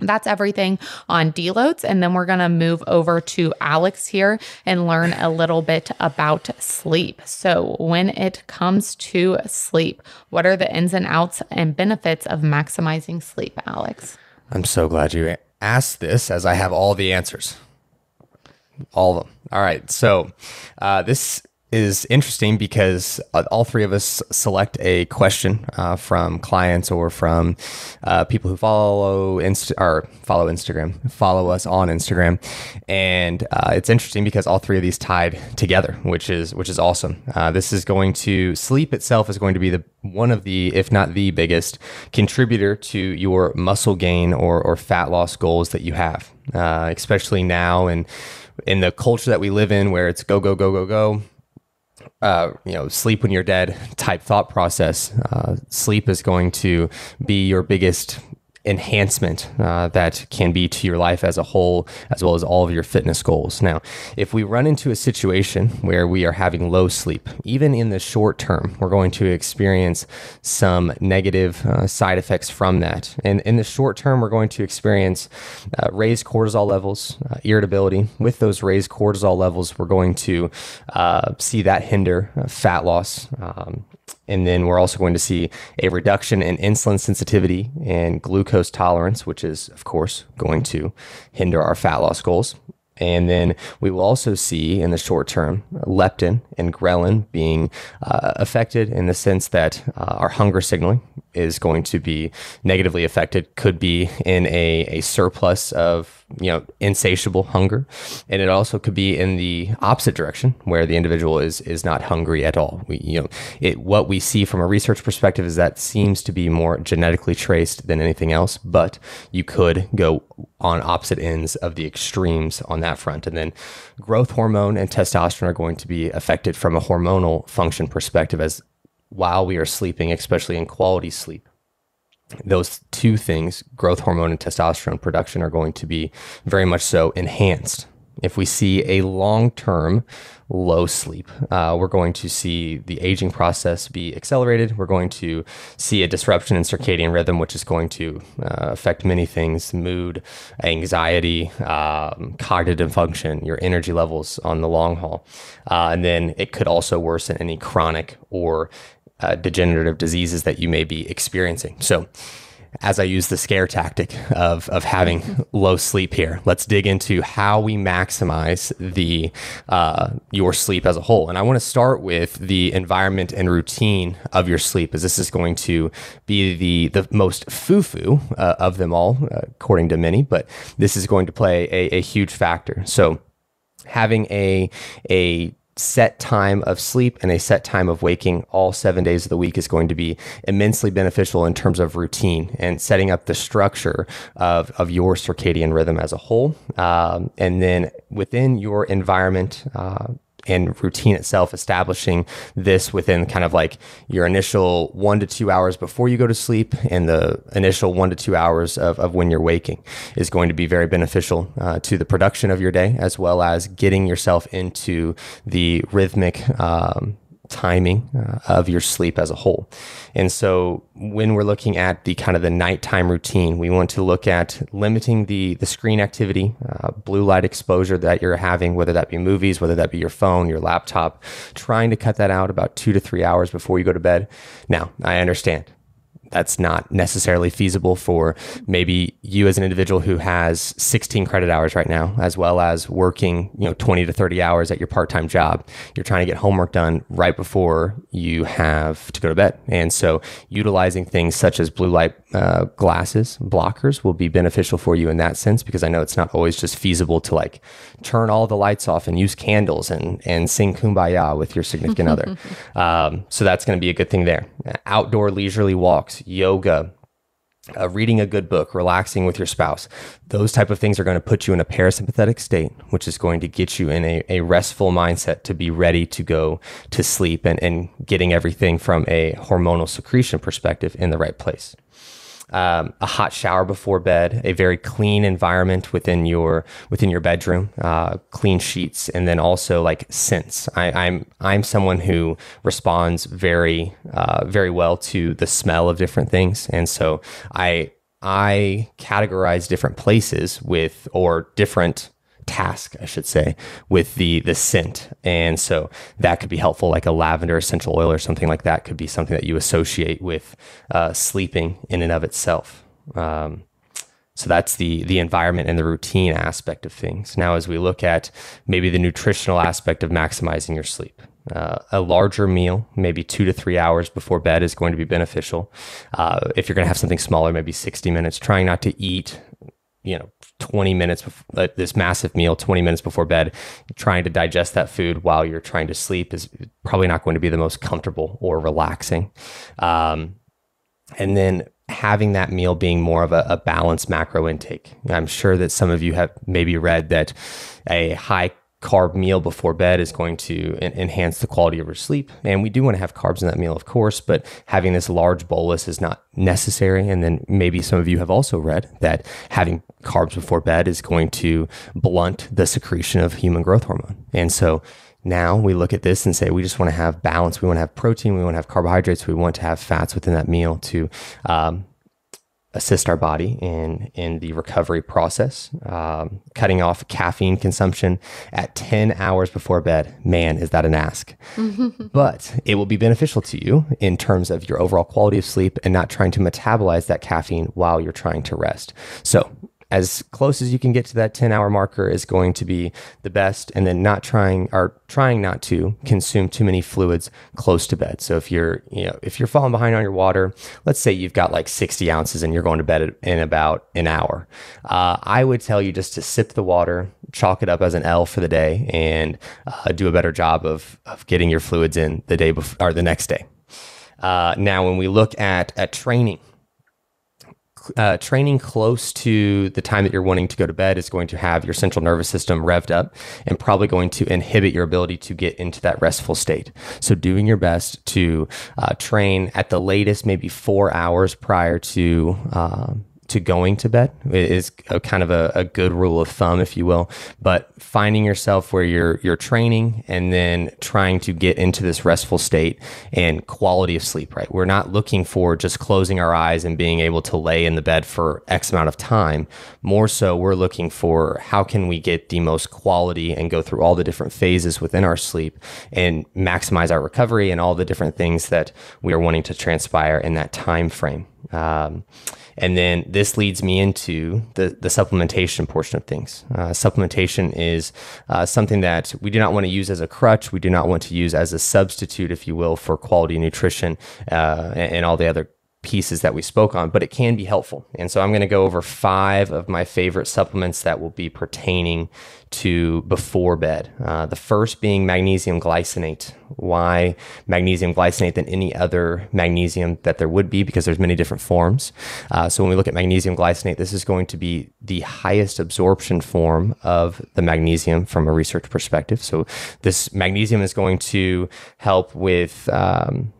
B: that's everything on deloads. And then we're going to move over to Alex here and learn a little bit about sleep. So, when it comes to sleep, what are the ins and outs and benefits of maximizing sleep, Alex?
C: I'm so glad you asked this as I have all the answers. All of them. All right. So, uh, this is interesting because uh, all three of us select a question uh, from clients or from uh, people who follow Inst- or follow Instagram, follow us on Instagram, and uh, it's interesting because all three of these tied together, which is which is awesome. Uh, this is going to sleep itself is going to be the one of the, if not the biggest contributor to your muscle gain or or fat loss goals that you have, uh, especially now and in the culture that we live in, where it's go go go go go uh, you know, sleep when you're dead type thought process. Uh, sleep is going to be your biggest enhancement uh, that can be to your life as a whole, as well as all of your fitness goals. Now, if we run into a situation where we are having low sleep, even in the short term, we're going to experience some negative uh, side effects from that. And in the short term, we're going to experience uh, raised cortisol levels, uh, irritability. With those raised cortisol levels, we're going to uh, see that hinder uh, fat loss. Um, and then we're also going to see a reduction in insulin sensitivity and glucose tolerance, which is, of course, going to hinder our fat loss goals. And then we will also see in the short term leptin and ghrelin being uh, affected in the sense that uh, our hunger signaling is going to be negatively affected, could be in a, a surplus of you know insatiable hunger. And it also could be in the opposite direction where the individual is is not hungry at all. We you know it what we see from a research perspective is that seems to be more genetically traced than anything else but you could go on opposite ends of the extremes on that front. And then growth hormone and testosterone are going to be affected from a hormonal function perspective as while we are sleeping especially in quality sleep those two things, growth hormone and testosterone production, are going to be very much so enhanced. If we see a long term low sleep, uh, we're going to see the aging process be accelerated. We're going to see a disruption in circadian rhythm, which is going to uh, affect many things mood, anxiety, um, cognitive function, your energy levels on the long haul. Uh, and then it could also worsen any chronic or uh, degenerative diseases that you may be experiencing. So, as I use the scare tactic of, of having (laughs) low sleep here, let's dig into how we maximize the uh, your sleep as a whole. And I want to start with the environment and routine of your sleep, as this is going to be the the most foo foo uh, of them all, uh, according to many. But this is going to play a, a huge factor. So having a a set time of sleep and a set time of waking all seven days of the week is going to be immensely beneficial in terms of routine and setting up the structure of, of your circadian rhythm as a whole. Um, and then within your environment, uh, and routine itself, establishing this within kind of like your initial one to two hours before you go to sleep and the initial one to two hours of, of when you're waking is going to be very beneficial uh, to the production of your day, as well as getting yourself into the rhythmic um, timing uh, of your sleep as a whole. And so when we're looking at the kind of the nighttime routine, we want to look at limiting the the screen activity, uh, blue light exposure that you're having, whether that be movies, whether that be your phone, your laptop, trying to cut that out about 2 to 3 hours before you go to bed. Now, I understand that's not necessarily feasible for maybe you as an individual who has 16 credit hours right now as well as working you know 20 to 30 hours at your part-time job. You're trying to get homework done right before you have to go to bed. And so utilizing things such as blue light uh, glasses blockers will be beneficial for you in that sense because i know it's not always just feasible to like turn all the lights off and use candles and and sing kumbaya with your significant other. (laughs) Um, so that's going to be a good thing there. Outdoor leisurely walks yoga, uh, reading a good book, relaxing with your spouse, those type of things are going to put you in a parasympathetic state, which is going to get you in a, a restful mindset to be ready to go to sleep and, and getting everything from a hormonal secretion perspective in the right place um, a hot shower before bed, a very clean environment within your within your bedroom, uh, clean sheets, and then also like scents. I, am I'm, I'm someone who responds very uh, very well to the smell of different things, and so I I categorize different places with or different task, I should say, with the the scent. And so that could be helpful, like a lavender essential oil or something like that could be something that you associate with uh, sleeping in and of itself. Um, so that's the the environment and the routine aspect of things. Now, as we look at maybe the nutritional aspect of maximizing your sleep. Uh, a larger meal, maybe two to three hours before bed, is going to be beneficial. Uh, if you're going to have something smaller, maybe 60 minutes, trying not to eat you know 20 minutes before, uh, this massive meal 20 minutes before bed trying to digest that food while you're trying to sleep is probably not going to be the most comfortable or relaxing. Um, and then having that meal being more of a, a, balanced macro intake. I'm sure that some of you have maybe read that a high carb meal before bed is going to en- enhance the quality of your sleep. And we do want to have carbs in that meal, of course, but having this large bolus is not necessary. And then maybe some of you have also read that having carbs before bed is going to blunt the secretion of human growth hormone. And so now we look at this and say we just want to have balance. We want to have protein. We want to have carbohydrates. We want to have fats within that meal to um, assist our body in in the recovery process. Um, cutting off caffeine consumption at 10 hours before bed, man, is that an ask? (laughs) but it will be beneficial to you in terms of your overall quality of sleep and not trying to metabolize that caffeine while you're trying to rest. So as close as you can get to that 10 hour marker is going to be the best. And then not trying or trying not to consume too many fluids close to bed. So if you're you know if you're falling behind on your water let's say you've got like 60 ounces and you're going to bed in about an hour. Uh, i would tell you just to sip the water chalk it up as an l for the day and uh, do a better job of, of getting your fluids in the day before or the next day. Uh, now when we look at at training uh, training close to the time that you're wanting to go to bed is going to have your central nervous system revved up and probably going to inhibit your ability to get into that restful state. So, doing your best to uh, train at the latest, maybe four hours prior to um, to going to bed is a kind of a, a, good rule of thumb, if you will. But finding yourself where you're you're training and then trying to get into this restful state and quality of sleep. Right, we're not looking for just closing our eyes and being able to lay in the bed for X amount of time. More so, we're looking for how can we get the most quality and go through all the different phases within our sleep and maximize our recovery and all the different things that we are wanting to transpire in that time frame. Um, and then this leads me into the, the supplementation portion of things. Uh, supplementation is uh, something that we do not want to use as a crutch. We do not want to use as a substitute, if you will, for quality nutrition uh, and, and all the other pieces that we spoke on, but it can be helpful. And so I'm going to go over five of my favorite supplements that will be pertaining to before bed. Uh, the first being magnesium glycinate. Why magnesium glycinate than any other magnesium that there would be? Because there's many different forms. Uh, so when we look at magnesium glycinate, this is going to be the highest absorption form of the magnesium from a research perspective. So this magnesium is going to help with um,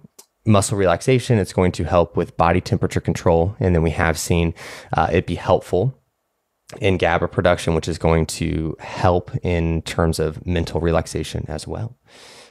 C: muscle relaxation. It's going to help with body temperature control. And then we have seen uh, it be helpful in GABA production, which is going to help in terms of mental relaxation as well.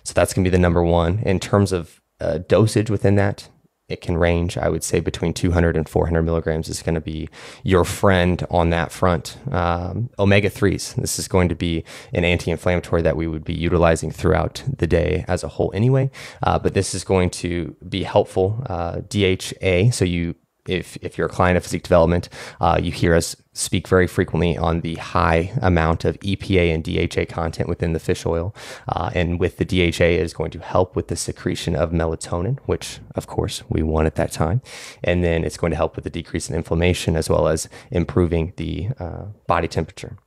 C: So that's going to be the number one. In terms of uh, dosage within that, it can range, I would say, between 200 and 400 milligrams is going to be your friend on that front. Um, omega 3s, this is going to be an anti inflammatory that we would be utilizing throughout the day as a whole anyway. Uh, but this is going to be helpful. Uh, DHA, so you if if you're a client of physique development, uh, you hear us speak very frequently on the high amount of EPA and DHA content within the fish oil, uh, and with the DHA is going to help with the secretion of melatonin, which of course we want at that time, and then it's going to help with the decrease in inflammation as well as improving the uh, body temperature.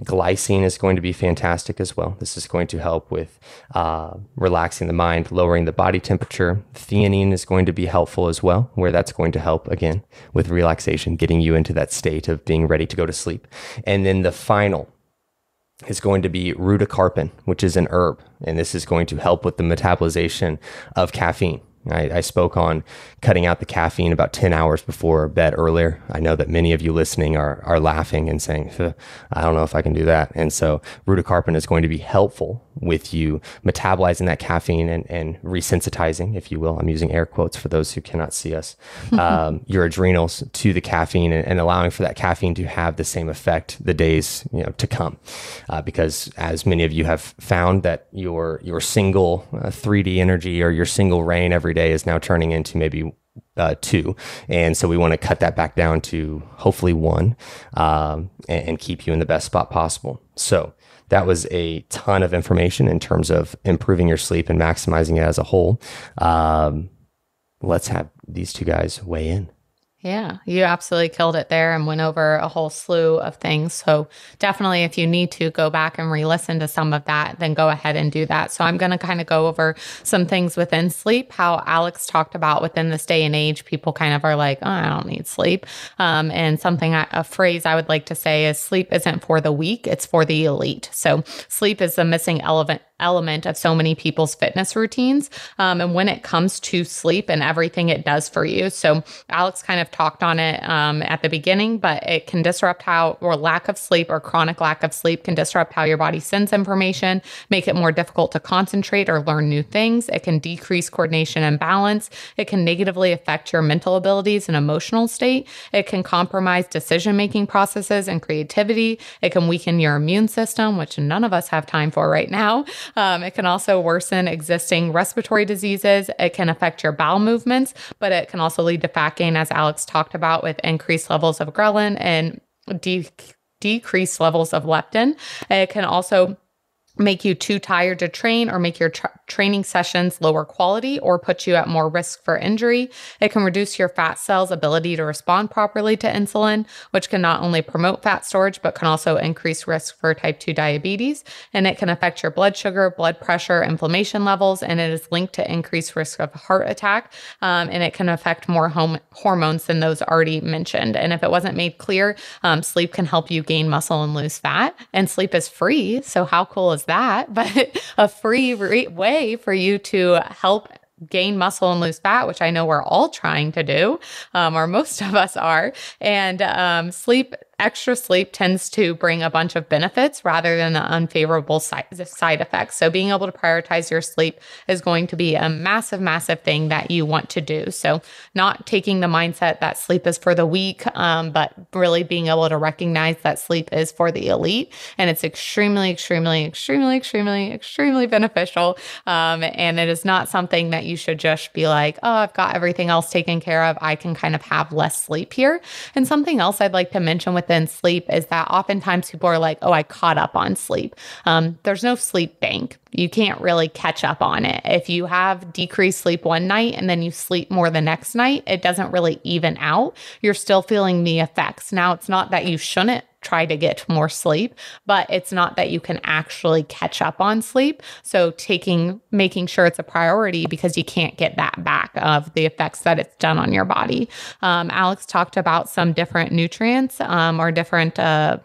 C: Glycine is going to be fantastic as well. This is going to help with uh, relaxing the mind, lowering the body temperature. Theanine is going to be helpful as well, where that's going to help again with relaxation, getting you into that state of being ready to go to sleep. And then the final is going to be rutaecarpine, which is an herb, and this is going to help with the metabolization of caffeine. I, I, spoke on cutting out the caffeine about 10 hours before bed earlier. I know that many of you listening are, are laughing and saying, I don't know if I can do that. And so rutaecarpine is going to be helpful with you metabolizing that caffeine and, and resensitizing, if you will. I'm using air quotes for those who cannot see us, (laughs) um, your adrenals to the caffeine and, and, allowing for that caffeine to have the same effect the days you know to come. Uh, because as many of you have found that your your single uh, 3D energy or your single Reign every day is now turning into maybe uh, two. And so we want to cut that back down to hopefully one um, and, and, keep you in the best spot possible. So that was a ton of information in terms of improving your sleep and maximizing it as a whole. Um, let's have these two guys weigh in.
B: Yeah, you absolutely killed it there and went over a whole slew of things. So, definitely, if you need to go back and re listen to some of that, then go ahead and do that. So, I'm going to kind of go over some things within sleep, how Alex talked about within this day and age, people kind of are like, oh, I don't need sleep. Um, and something, I, a phrase I would like to say is sleep isn't for the weak, it's for the elite. So, sleep is the missing element element of so many people's fitness routines. Um, and when it comes to sleep and everything it does for you. So, Alex kind of talked on it um, at the beginning, but it can disrupt how, or lack of sleep or chronic lack of sleep can disrupt how your body sends information, make it more difficult to concentrate or learn new things. It can decrease coordination and balance. It can negatively affect your mental abilities and emotional state. It can compromise decision making processes and creativity. It can weaken your immune system, which none of us have time for right now. Um, it can also worsen existing respiratory diseases. It can affect your bowel movements, but it can also lead to fat gain, as Alex talked about, with increased levels of ghrelin and de- decreased levels of leptin. It can also make you too tired to train or make your tra- training sessions lower quality or put you at more risk for injury. It can reduce your fat cells' ability to respond properly to insulin, which can not only promote fat storage, but can also increase risk for type 2 diabetes. And it can affect your blood sugar, blood pressure, inflammation levels, and it is linked to increased risk of heart attack. Um, and it can affect more hom- hormones than those already mentioned. And if it wasn't made clear, um, sleep can help you gain muscle and lose fat. And sleep is free. So, how cool is that? (laughs) But a free re- way for you to help gain muscle and lose fat, which I know we're all trying to do, um, or most of us are. And um, sleep extra sleep tends to bring a bunch of benefits rather than the unfavorable side, side effects. So, being able to prioritize your sleep is going to be a massive, massive thing that you want to do. So, not taking the mindset that sleep is for the weak, um, but really being able to recognize that sleep is for the elite. And it's extremely, extremely, extremely, extremely, extremely beneficial. Um, and it is not something that you should just be like, oh, I've got everything else taken care of. I can kind of have less sleep here. And something else I'd like to mention with within sleep is that oftentimes people are like, oh, I caught up on sleep. Um, there's no sleep bank. You can't really catch up on it. If you have decreased sleep one night and then you sleep more the next night, it doesn't really even out. You're still feeling the effects. Now, it's not that you shouldn't try to get more sleep, but it's not that you can actually catch up on sleep. So taking making sure it's a priority because you can't get that back of the effects that it's done on your body. Um, Alex talked about some different nutrients um, or different uh,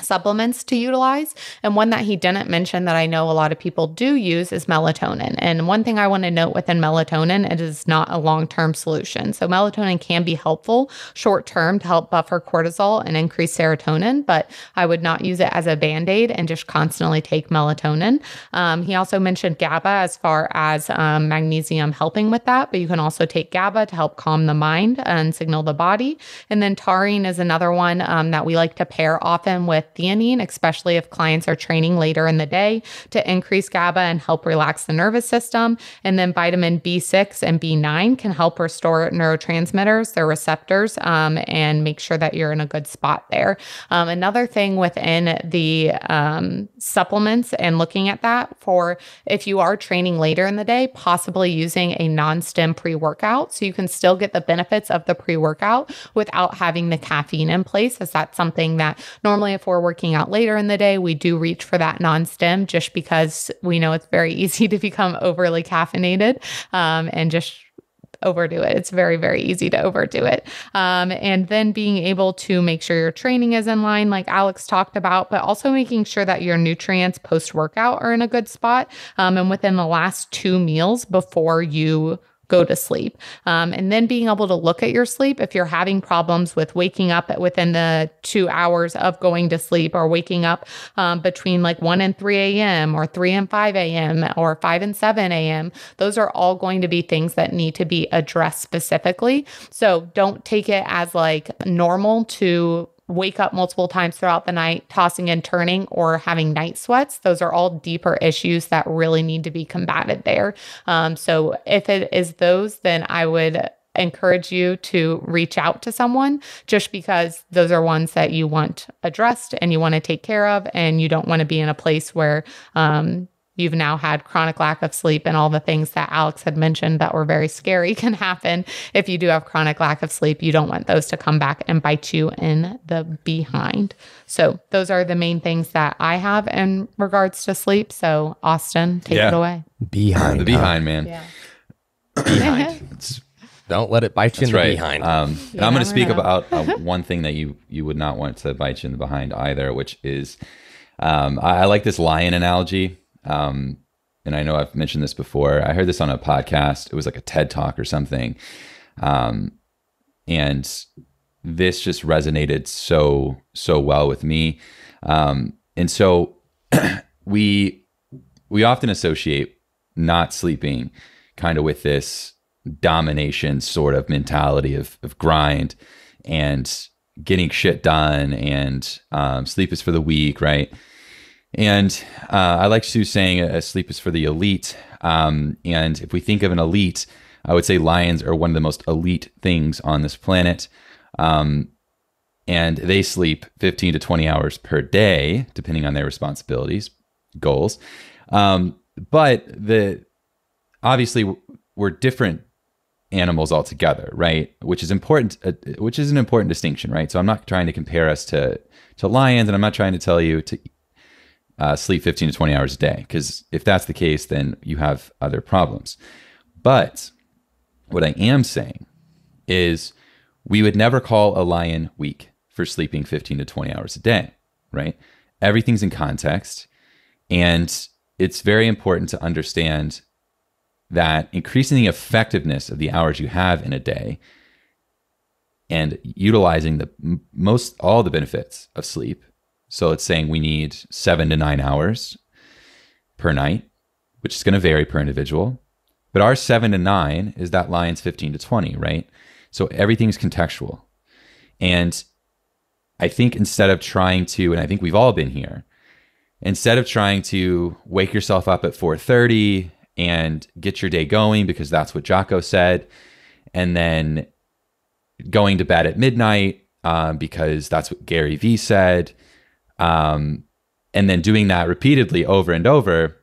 B: supplements to utilize. And one that he didn't mention that I know a lot of people do use is melatonin. And one thing I want to note within melatonin, it is not a long-term solution. So melatonin can be helpful short-term to help buffer cortisol and increase serotonin, but I would not use it as a band-aid and just constantly take melatonin. Um, he also mentioned GABA as far as um, magnesium helping with that, but you can also take GABA to help calm the mind and signal the body. And then taurine is another one um, that we like to pair often with theanine, especially if clients are training later in the day to increase GABA and help relax the nervous system. And then vitamin B6 and B9 can help restore neurotransmitters, their receptors, um, and make sure that you're in a good spot there. Um, another thing within the um, supplements and looking at that for if you are training later in the day, possibly using a non stim pre workout. So you can still get the benefits of the pre workout without having the caffeine in place, as that's something that normally, if we're working out later in the day, we do reach for that non stim just because we know it's very (laughs) easy to become overly caffeinated um, and just overdo it. It's very, very easy to overdo it. Um, and then being able to make sure your training is in line, like Alex talked about, but also making sure that your nutrients post workout are in a good spot um, and within the last two meals before you go to sleep. Um, and then being able to look at your sleep if you're having problems with waking up within the two hours of going to sleep or waking up um, between like 1 and 3 a.m. or 3 and 5 a.m. or 5 and 7 a.m. Those are all going to be things that need to be addressed specifically. So don't take it as like normal to wake up multiple times throughout the night, tossing and turning, or having night sweats. Those are all deeper issues that really need to be combated there. Um, so if it is those, then I would encourage you to reach out to someone just because those are ones that you want addressed and you want to take care of and you don't want to be in a place where um, you've now had chronic lack of sleep and all the things that Alex had mentioned that were very scary (laughs) can happen if you do have chronic lack of sleep. You don't want those to come back and bite you in the behind. So, those are the main things that I have in regards to sleep. So, Austin, take
A: Yeah.
B: it away.
C: Behind.
A: the behind, man.
B: Yeah.
C: Behind. (laughs)
A: It's,
C: Don't let it bite you
A: that's
C: in the
A: right.
C: behind.
A: Um, and I'm going to speak
B: know.
A: about uh, (laughs) one thing that you you would not want to bite you in the behind either, which is um, I, I like this lion analogy. Um, and I know I've mentioned this before. I heard this on a podcast. It was like a TED talk or something. Um, and this just resonated so so well with me. Um, and so (clears throat) we we often associate not sleeping kind of with this domination sort of mentality of, of grind and getting shit done and um, sleep is for the weak, right? And uh, I like Sue saying uh, sleep is for the elite. Um, and if we think of an elite, I would say lions are one of the most elite things on this planet. Um, and they sleep 15 to 20 hours per day, depending on their responsibilities, goals. Um, but the obviously we're different animals altogether, right? Which is important, uh, which is an important distinction, right? So I'm not trying to compare us to to lions, and I'm not trying to tell you to uh, sleep 15 to 20 hours a day, because if that's the case, then you have other problems. But what I am saying is we would never call a lion weak for sleeping 15 to 20 hours a day, right? Everything's in context. And it's very important to understand that increasing the effectiveness of the hours you have in a day and utilizing the most all the benefits of sleep. So it's saying we need seven to nine hours per night, which is going to vary per individual. But our seven to nine is that lion's 15 to 20, right? So everything's contextual. And I think instead of trying to, and I think we've all been here, instead of trying to wake yourself up at 4.30 and get your day going because that's what Jocko said, and then going to bed at midnight um, because that's what Gary Vee said, um, and then doing that repeatedly over and over.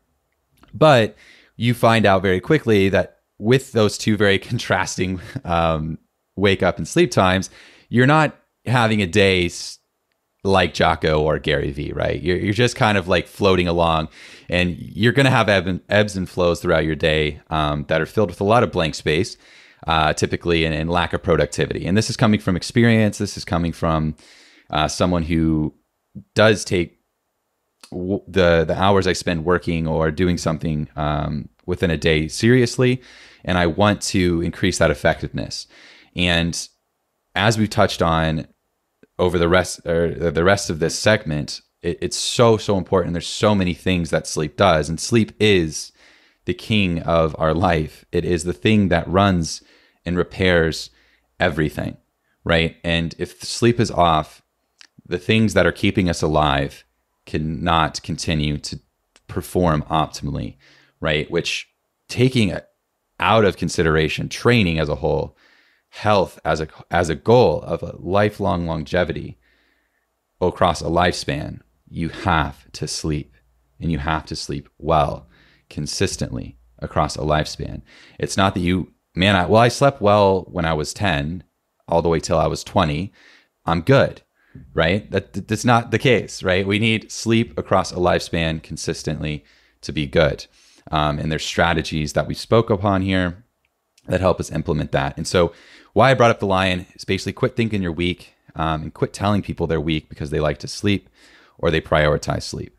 A: But you find out very quickly that with those two very (laughs) contrasting um, wake up and sleep times, you're not having a day like Jocko or Gary Vee, right? You're, you're just kind of like floating along and you're going to have and, ebbs and flows throughout your day um, that are filled with a lot of blank space, uh, typically, and, and lack of productivity. And this is coming from experience. This is coming from uh, someone who does take w- the the hours I spend working or doing something um, within a day seriously, and I want to increase that effectiveness. And as we've touched on over the rest or the rest of this segment, it, it's so so important. There's so many things that sleep does, and sleep is the king of our life. It is the thing that runs and repairs everything, right? And if sleep is off, the things that are keeping us alive cannot continue to perform optimally, right? Which taking it out of consideration training as a whole, health as a as a goal of a lifelong longevity across a lifespan, you have to sleep and you have to sleep well consistently across a lifespan. It's not that you man, I, well I slept well when I was 10 all the way till I was 20. I'm good right? That that's not the case, right? We need sleep across a lifespan consistently to be good. Um, and there's strategies that we spoke upon here that help us implement that. And so, why I brought up the lion is basically quit thinking you're weak um, and quit telling people they're weak because they like to sleep or they prioritize sleep.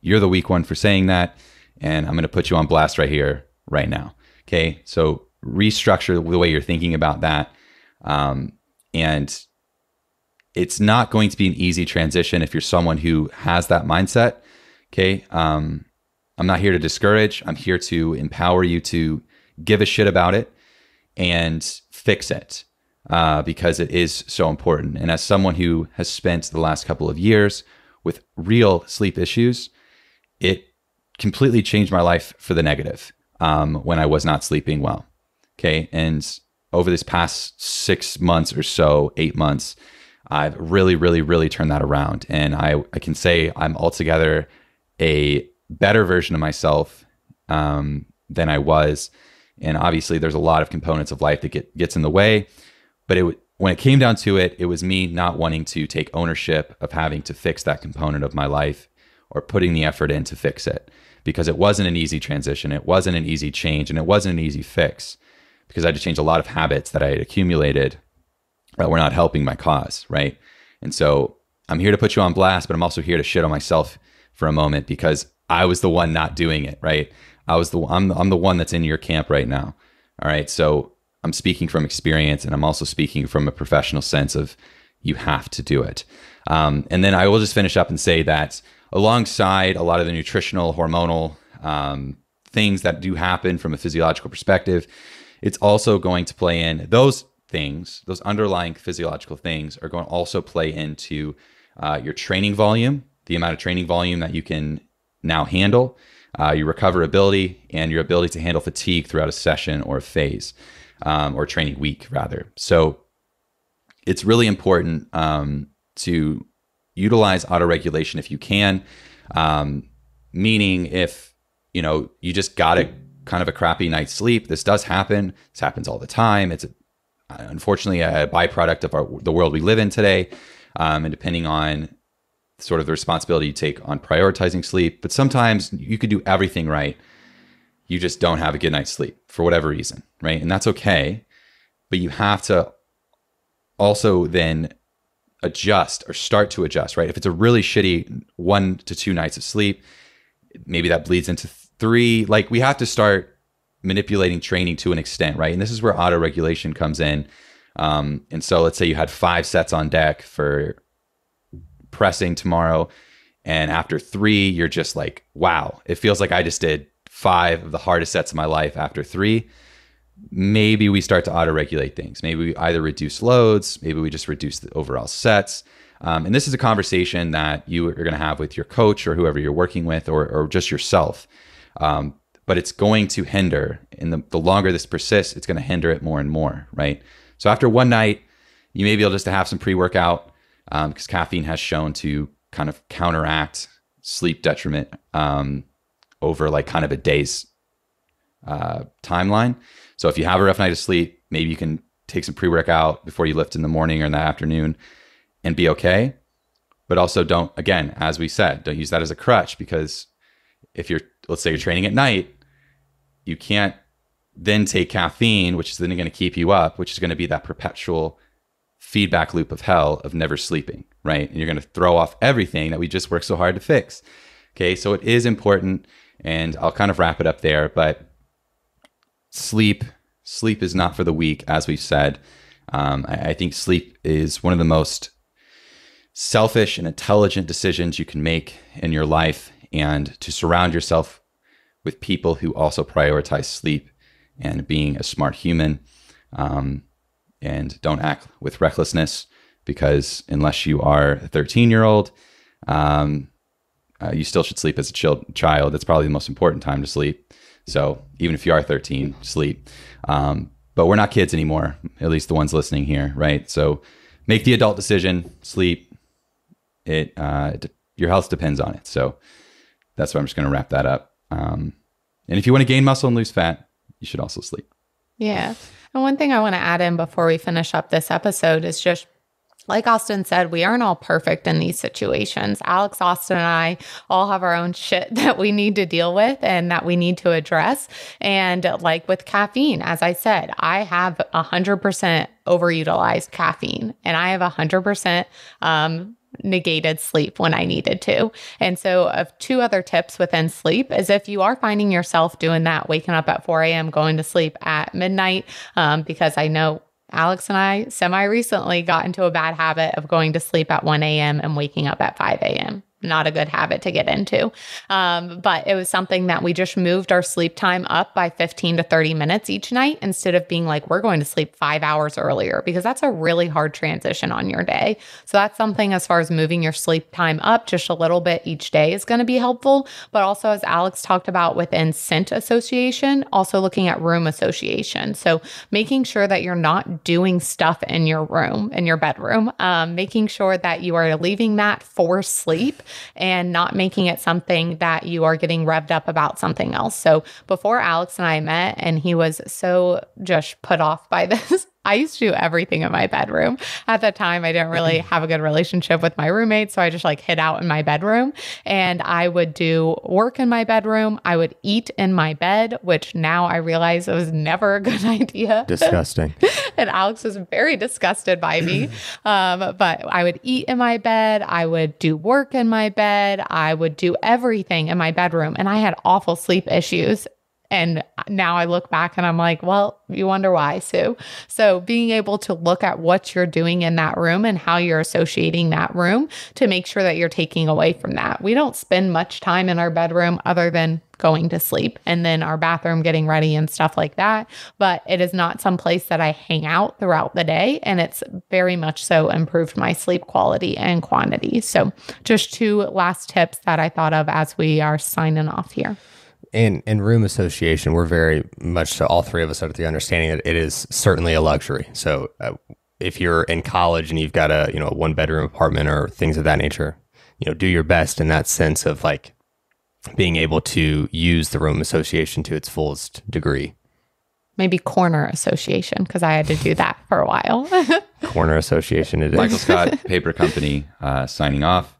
A: You're the weak one for saying that, and I'm going to put you on blast right here, right now. Okay, so restructure the way you're thinking about that, um, and it's not going to be an easy transition if you're someone who has that mindset. Okay. Um, I'm not here to discourage. I'm here to empower you to give a shit about it and fix it uh, because it is so important. And as someone who has spent the last couple of years with real sleep issues, it completely changed my life for the negative um, when I was not sleeping well. Okay. And over this past six months or so, eight months, I've really, really, really turned that around. And I, I can say I'm altogether a better version of myself um, than I was. And obviously, there's a lot of components of life that get gets in the way. But it when it came down to it, it was me not wanting to take ownership of having to fix that component of my life or putting the effort in to fix it because it wasn't an easy transition. It wasn't an easy change and it wasn't an easy fix because I had to change a lot of habits that I had accumulated were not helping my cause. Right. And so I'm here to put you on blast, but I'm also here to shit on myself for a moment because I was the one not doing it. Right. I was the, I'm, I'm the one that's in your camp right now. All right. So I'm speaking from experience and I'm also speaking from a professional sense of you have to do it. Um, and then I will just finish up and say that alongside a lot of the nutritional, hormonal um, things that do happen from a physiological perspective, it's also going to play in those things, those underlying physiological things are going to also play into uh, your training volume, the amount of training volume that you can now handle, uh, your recoverability, and your ability to handle fatigue throughout a session or a phase um, or training week, rather. So it's really important um, to utilize autoregulation if you can. Um, meaning, if you know you just got a kind of a crappy night's sleep, this does happen. This happens all the time. It's a, unfortunately a byproduct of our, the world we live in today. Um, and depending on sort of the responsibility you take on prioritizing sleep, but sometimes you could do everything right. You just don't have a good night's sleep for whatever reason, right? And that's okay. But you have to also then adjust or start to adjust, right? If it's a really shitty one to two nights of sleep, maybe that bleeds into three. Like we have to start manipulating training to an extent, right? And this is where auto regulation comes in. Um, and so let's say you had five sets on deck for pressing tomorrow. And after three, you're just like, wow, it feels like I just did five of the hardest sets of my life after three maybe we start to auto regulate things. Maybe we either reduce loads, maybe we just reduce the overall sets. Um, and this is a conversation that you are going to have with your coach or whoever you're working with or, or just yourself. Um, but it's going to hinder. And the, the longer this persists, it's going to hinder it more and more, right? So after one night, you may be able just to have some pre workout because um, caffeine has shown to kind of counteract sleep detriment um, over like kind of a day's uh, timeline. So if you have a rough night of sleep, maybe you can take some pre workout before you lift in the morning or in the afternoon and be okay. But also don't, again, as we said, don't use that as a crutch because if you're, let's say you're training at night, you can't then take caffeine, which is then going to keep you up, which is going to be that perpetual feedback loop of hell of never sleeping, right? And you're going to throw off everything that we just worked so hard to fix. Okay. So it is important. And I'll kind of wrap it up there. But sleep sleep is not for the weak, as we've said. Um, I, I think sleep is one of the most selfish and intelligent decisions you can make in your life, and to surround yourself with people who also prioritize sleep and being a smart human, um, and don't act with recklessness. Because unless you are a 13 year old, um, uh, you still should sleep as a child. It's probably the most important time to sleep. So even if you are 13, sleep. Um, but we're not kids anymore, at least the ones listening here, right? So make the adult decision, sleep. It, uh, your health depends on it. So that's why I'm just going to wrap that up. Um, and if you want to gain muscle and lose fat, you should also sleep.
B: Yeah. And one thing I want to add in before we finish up this episode is just like Austin said, we aren't all perfect in these situations. Alex, Austin, and I all have our own shit (laughs) that we need to deal with and that we need to address. And like with caffeine, as I said, I have 100% overutilized caffeine and I have 100% um, negated sleep when I needed to. And so, of two other tips within sleep is if you are finding yourself doing that, waking up at 4 a.m., going to sleep at midnight, um, because I know Alex and I semi recently got into a bad habit of going to sleep at 1 a.m. and waking up at 5 a.m not a good habit to get into. Um, but it was something that we just moved our sleep time up by 15 to 30 minutes each night instead of being like, we're going to sleep five hours earlier, because that's a really hard transition on your day. So that's something as far as moving your sleep time up just a little bit each day is going to be helpful. But also, as Alex talked about within scent association, also looking at room association. So making sure that you're not doing stuff in your room, in your bedroom, um, making sure that you are leaving that for sleep and not making it something that you are getting revved up about something else. So before Alex and I met, and he was so just put off by (laughs) this, I used to do everything in my bedroom. At the time, I didn't really have a good relationship with my roommate. So I just like hid out in my bedroom and I would do work in my bedroom. I would eat in my bed, which now I realize it was never a good (laughs) idea.
C: Disgusting. (laughs)
B: and Alex was very disgusted by me. (clears throat) Um, but I would eat in my bed. I would do work in my bed. I would do everything in my bedroom. And I had awful sleep issues. And now I look back and I'm like, well, you wonder why, Sue. So being able to look at what you're doing in that room and how you're associating that room to make sure that you're taking away from that. We don't spend much time in our bedroom other than going to sleep and then our bathroom getting ready and stuff like that. But it is not some place that I hang out throughout the day. And it's very much so improved my sleep quality and quantity. So just two last tips that I thought of as we are signing off here
C: in in room association, we're very much so all three of us are the understanding that it is certainly a luxury. So uh, if you're in college and you've got a you know a one bedroom apartment or things of that nature, you know do your best in that sense of like being able to use the room association to its fullest degree.
B: Maybe corner association because I had to do that for a while. (laughs)
C: corner association, it is.
A: Michael Scott (laughs) Paper Company uh, signing off.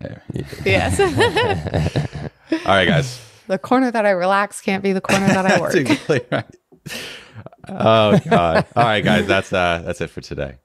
B: There. Yes. (laughs)
A: All right, guys
B: the corner that I relax can't be the corner that I (laughs) work.
A: right. Oh God! All right, guys, that's uh, that's it for today.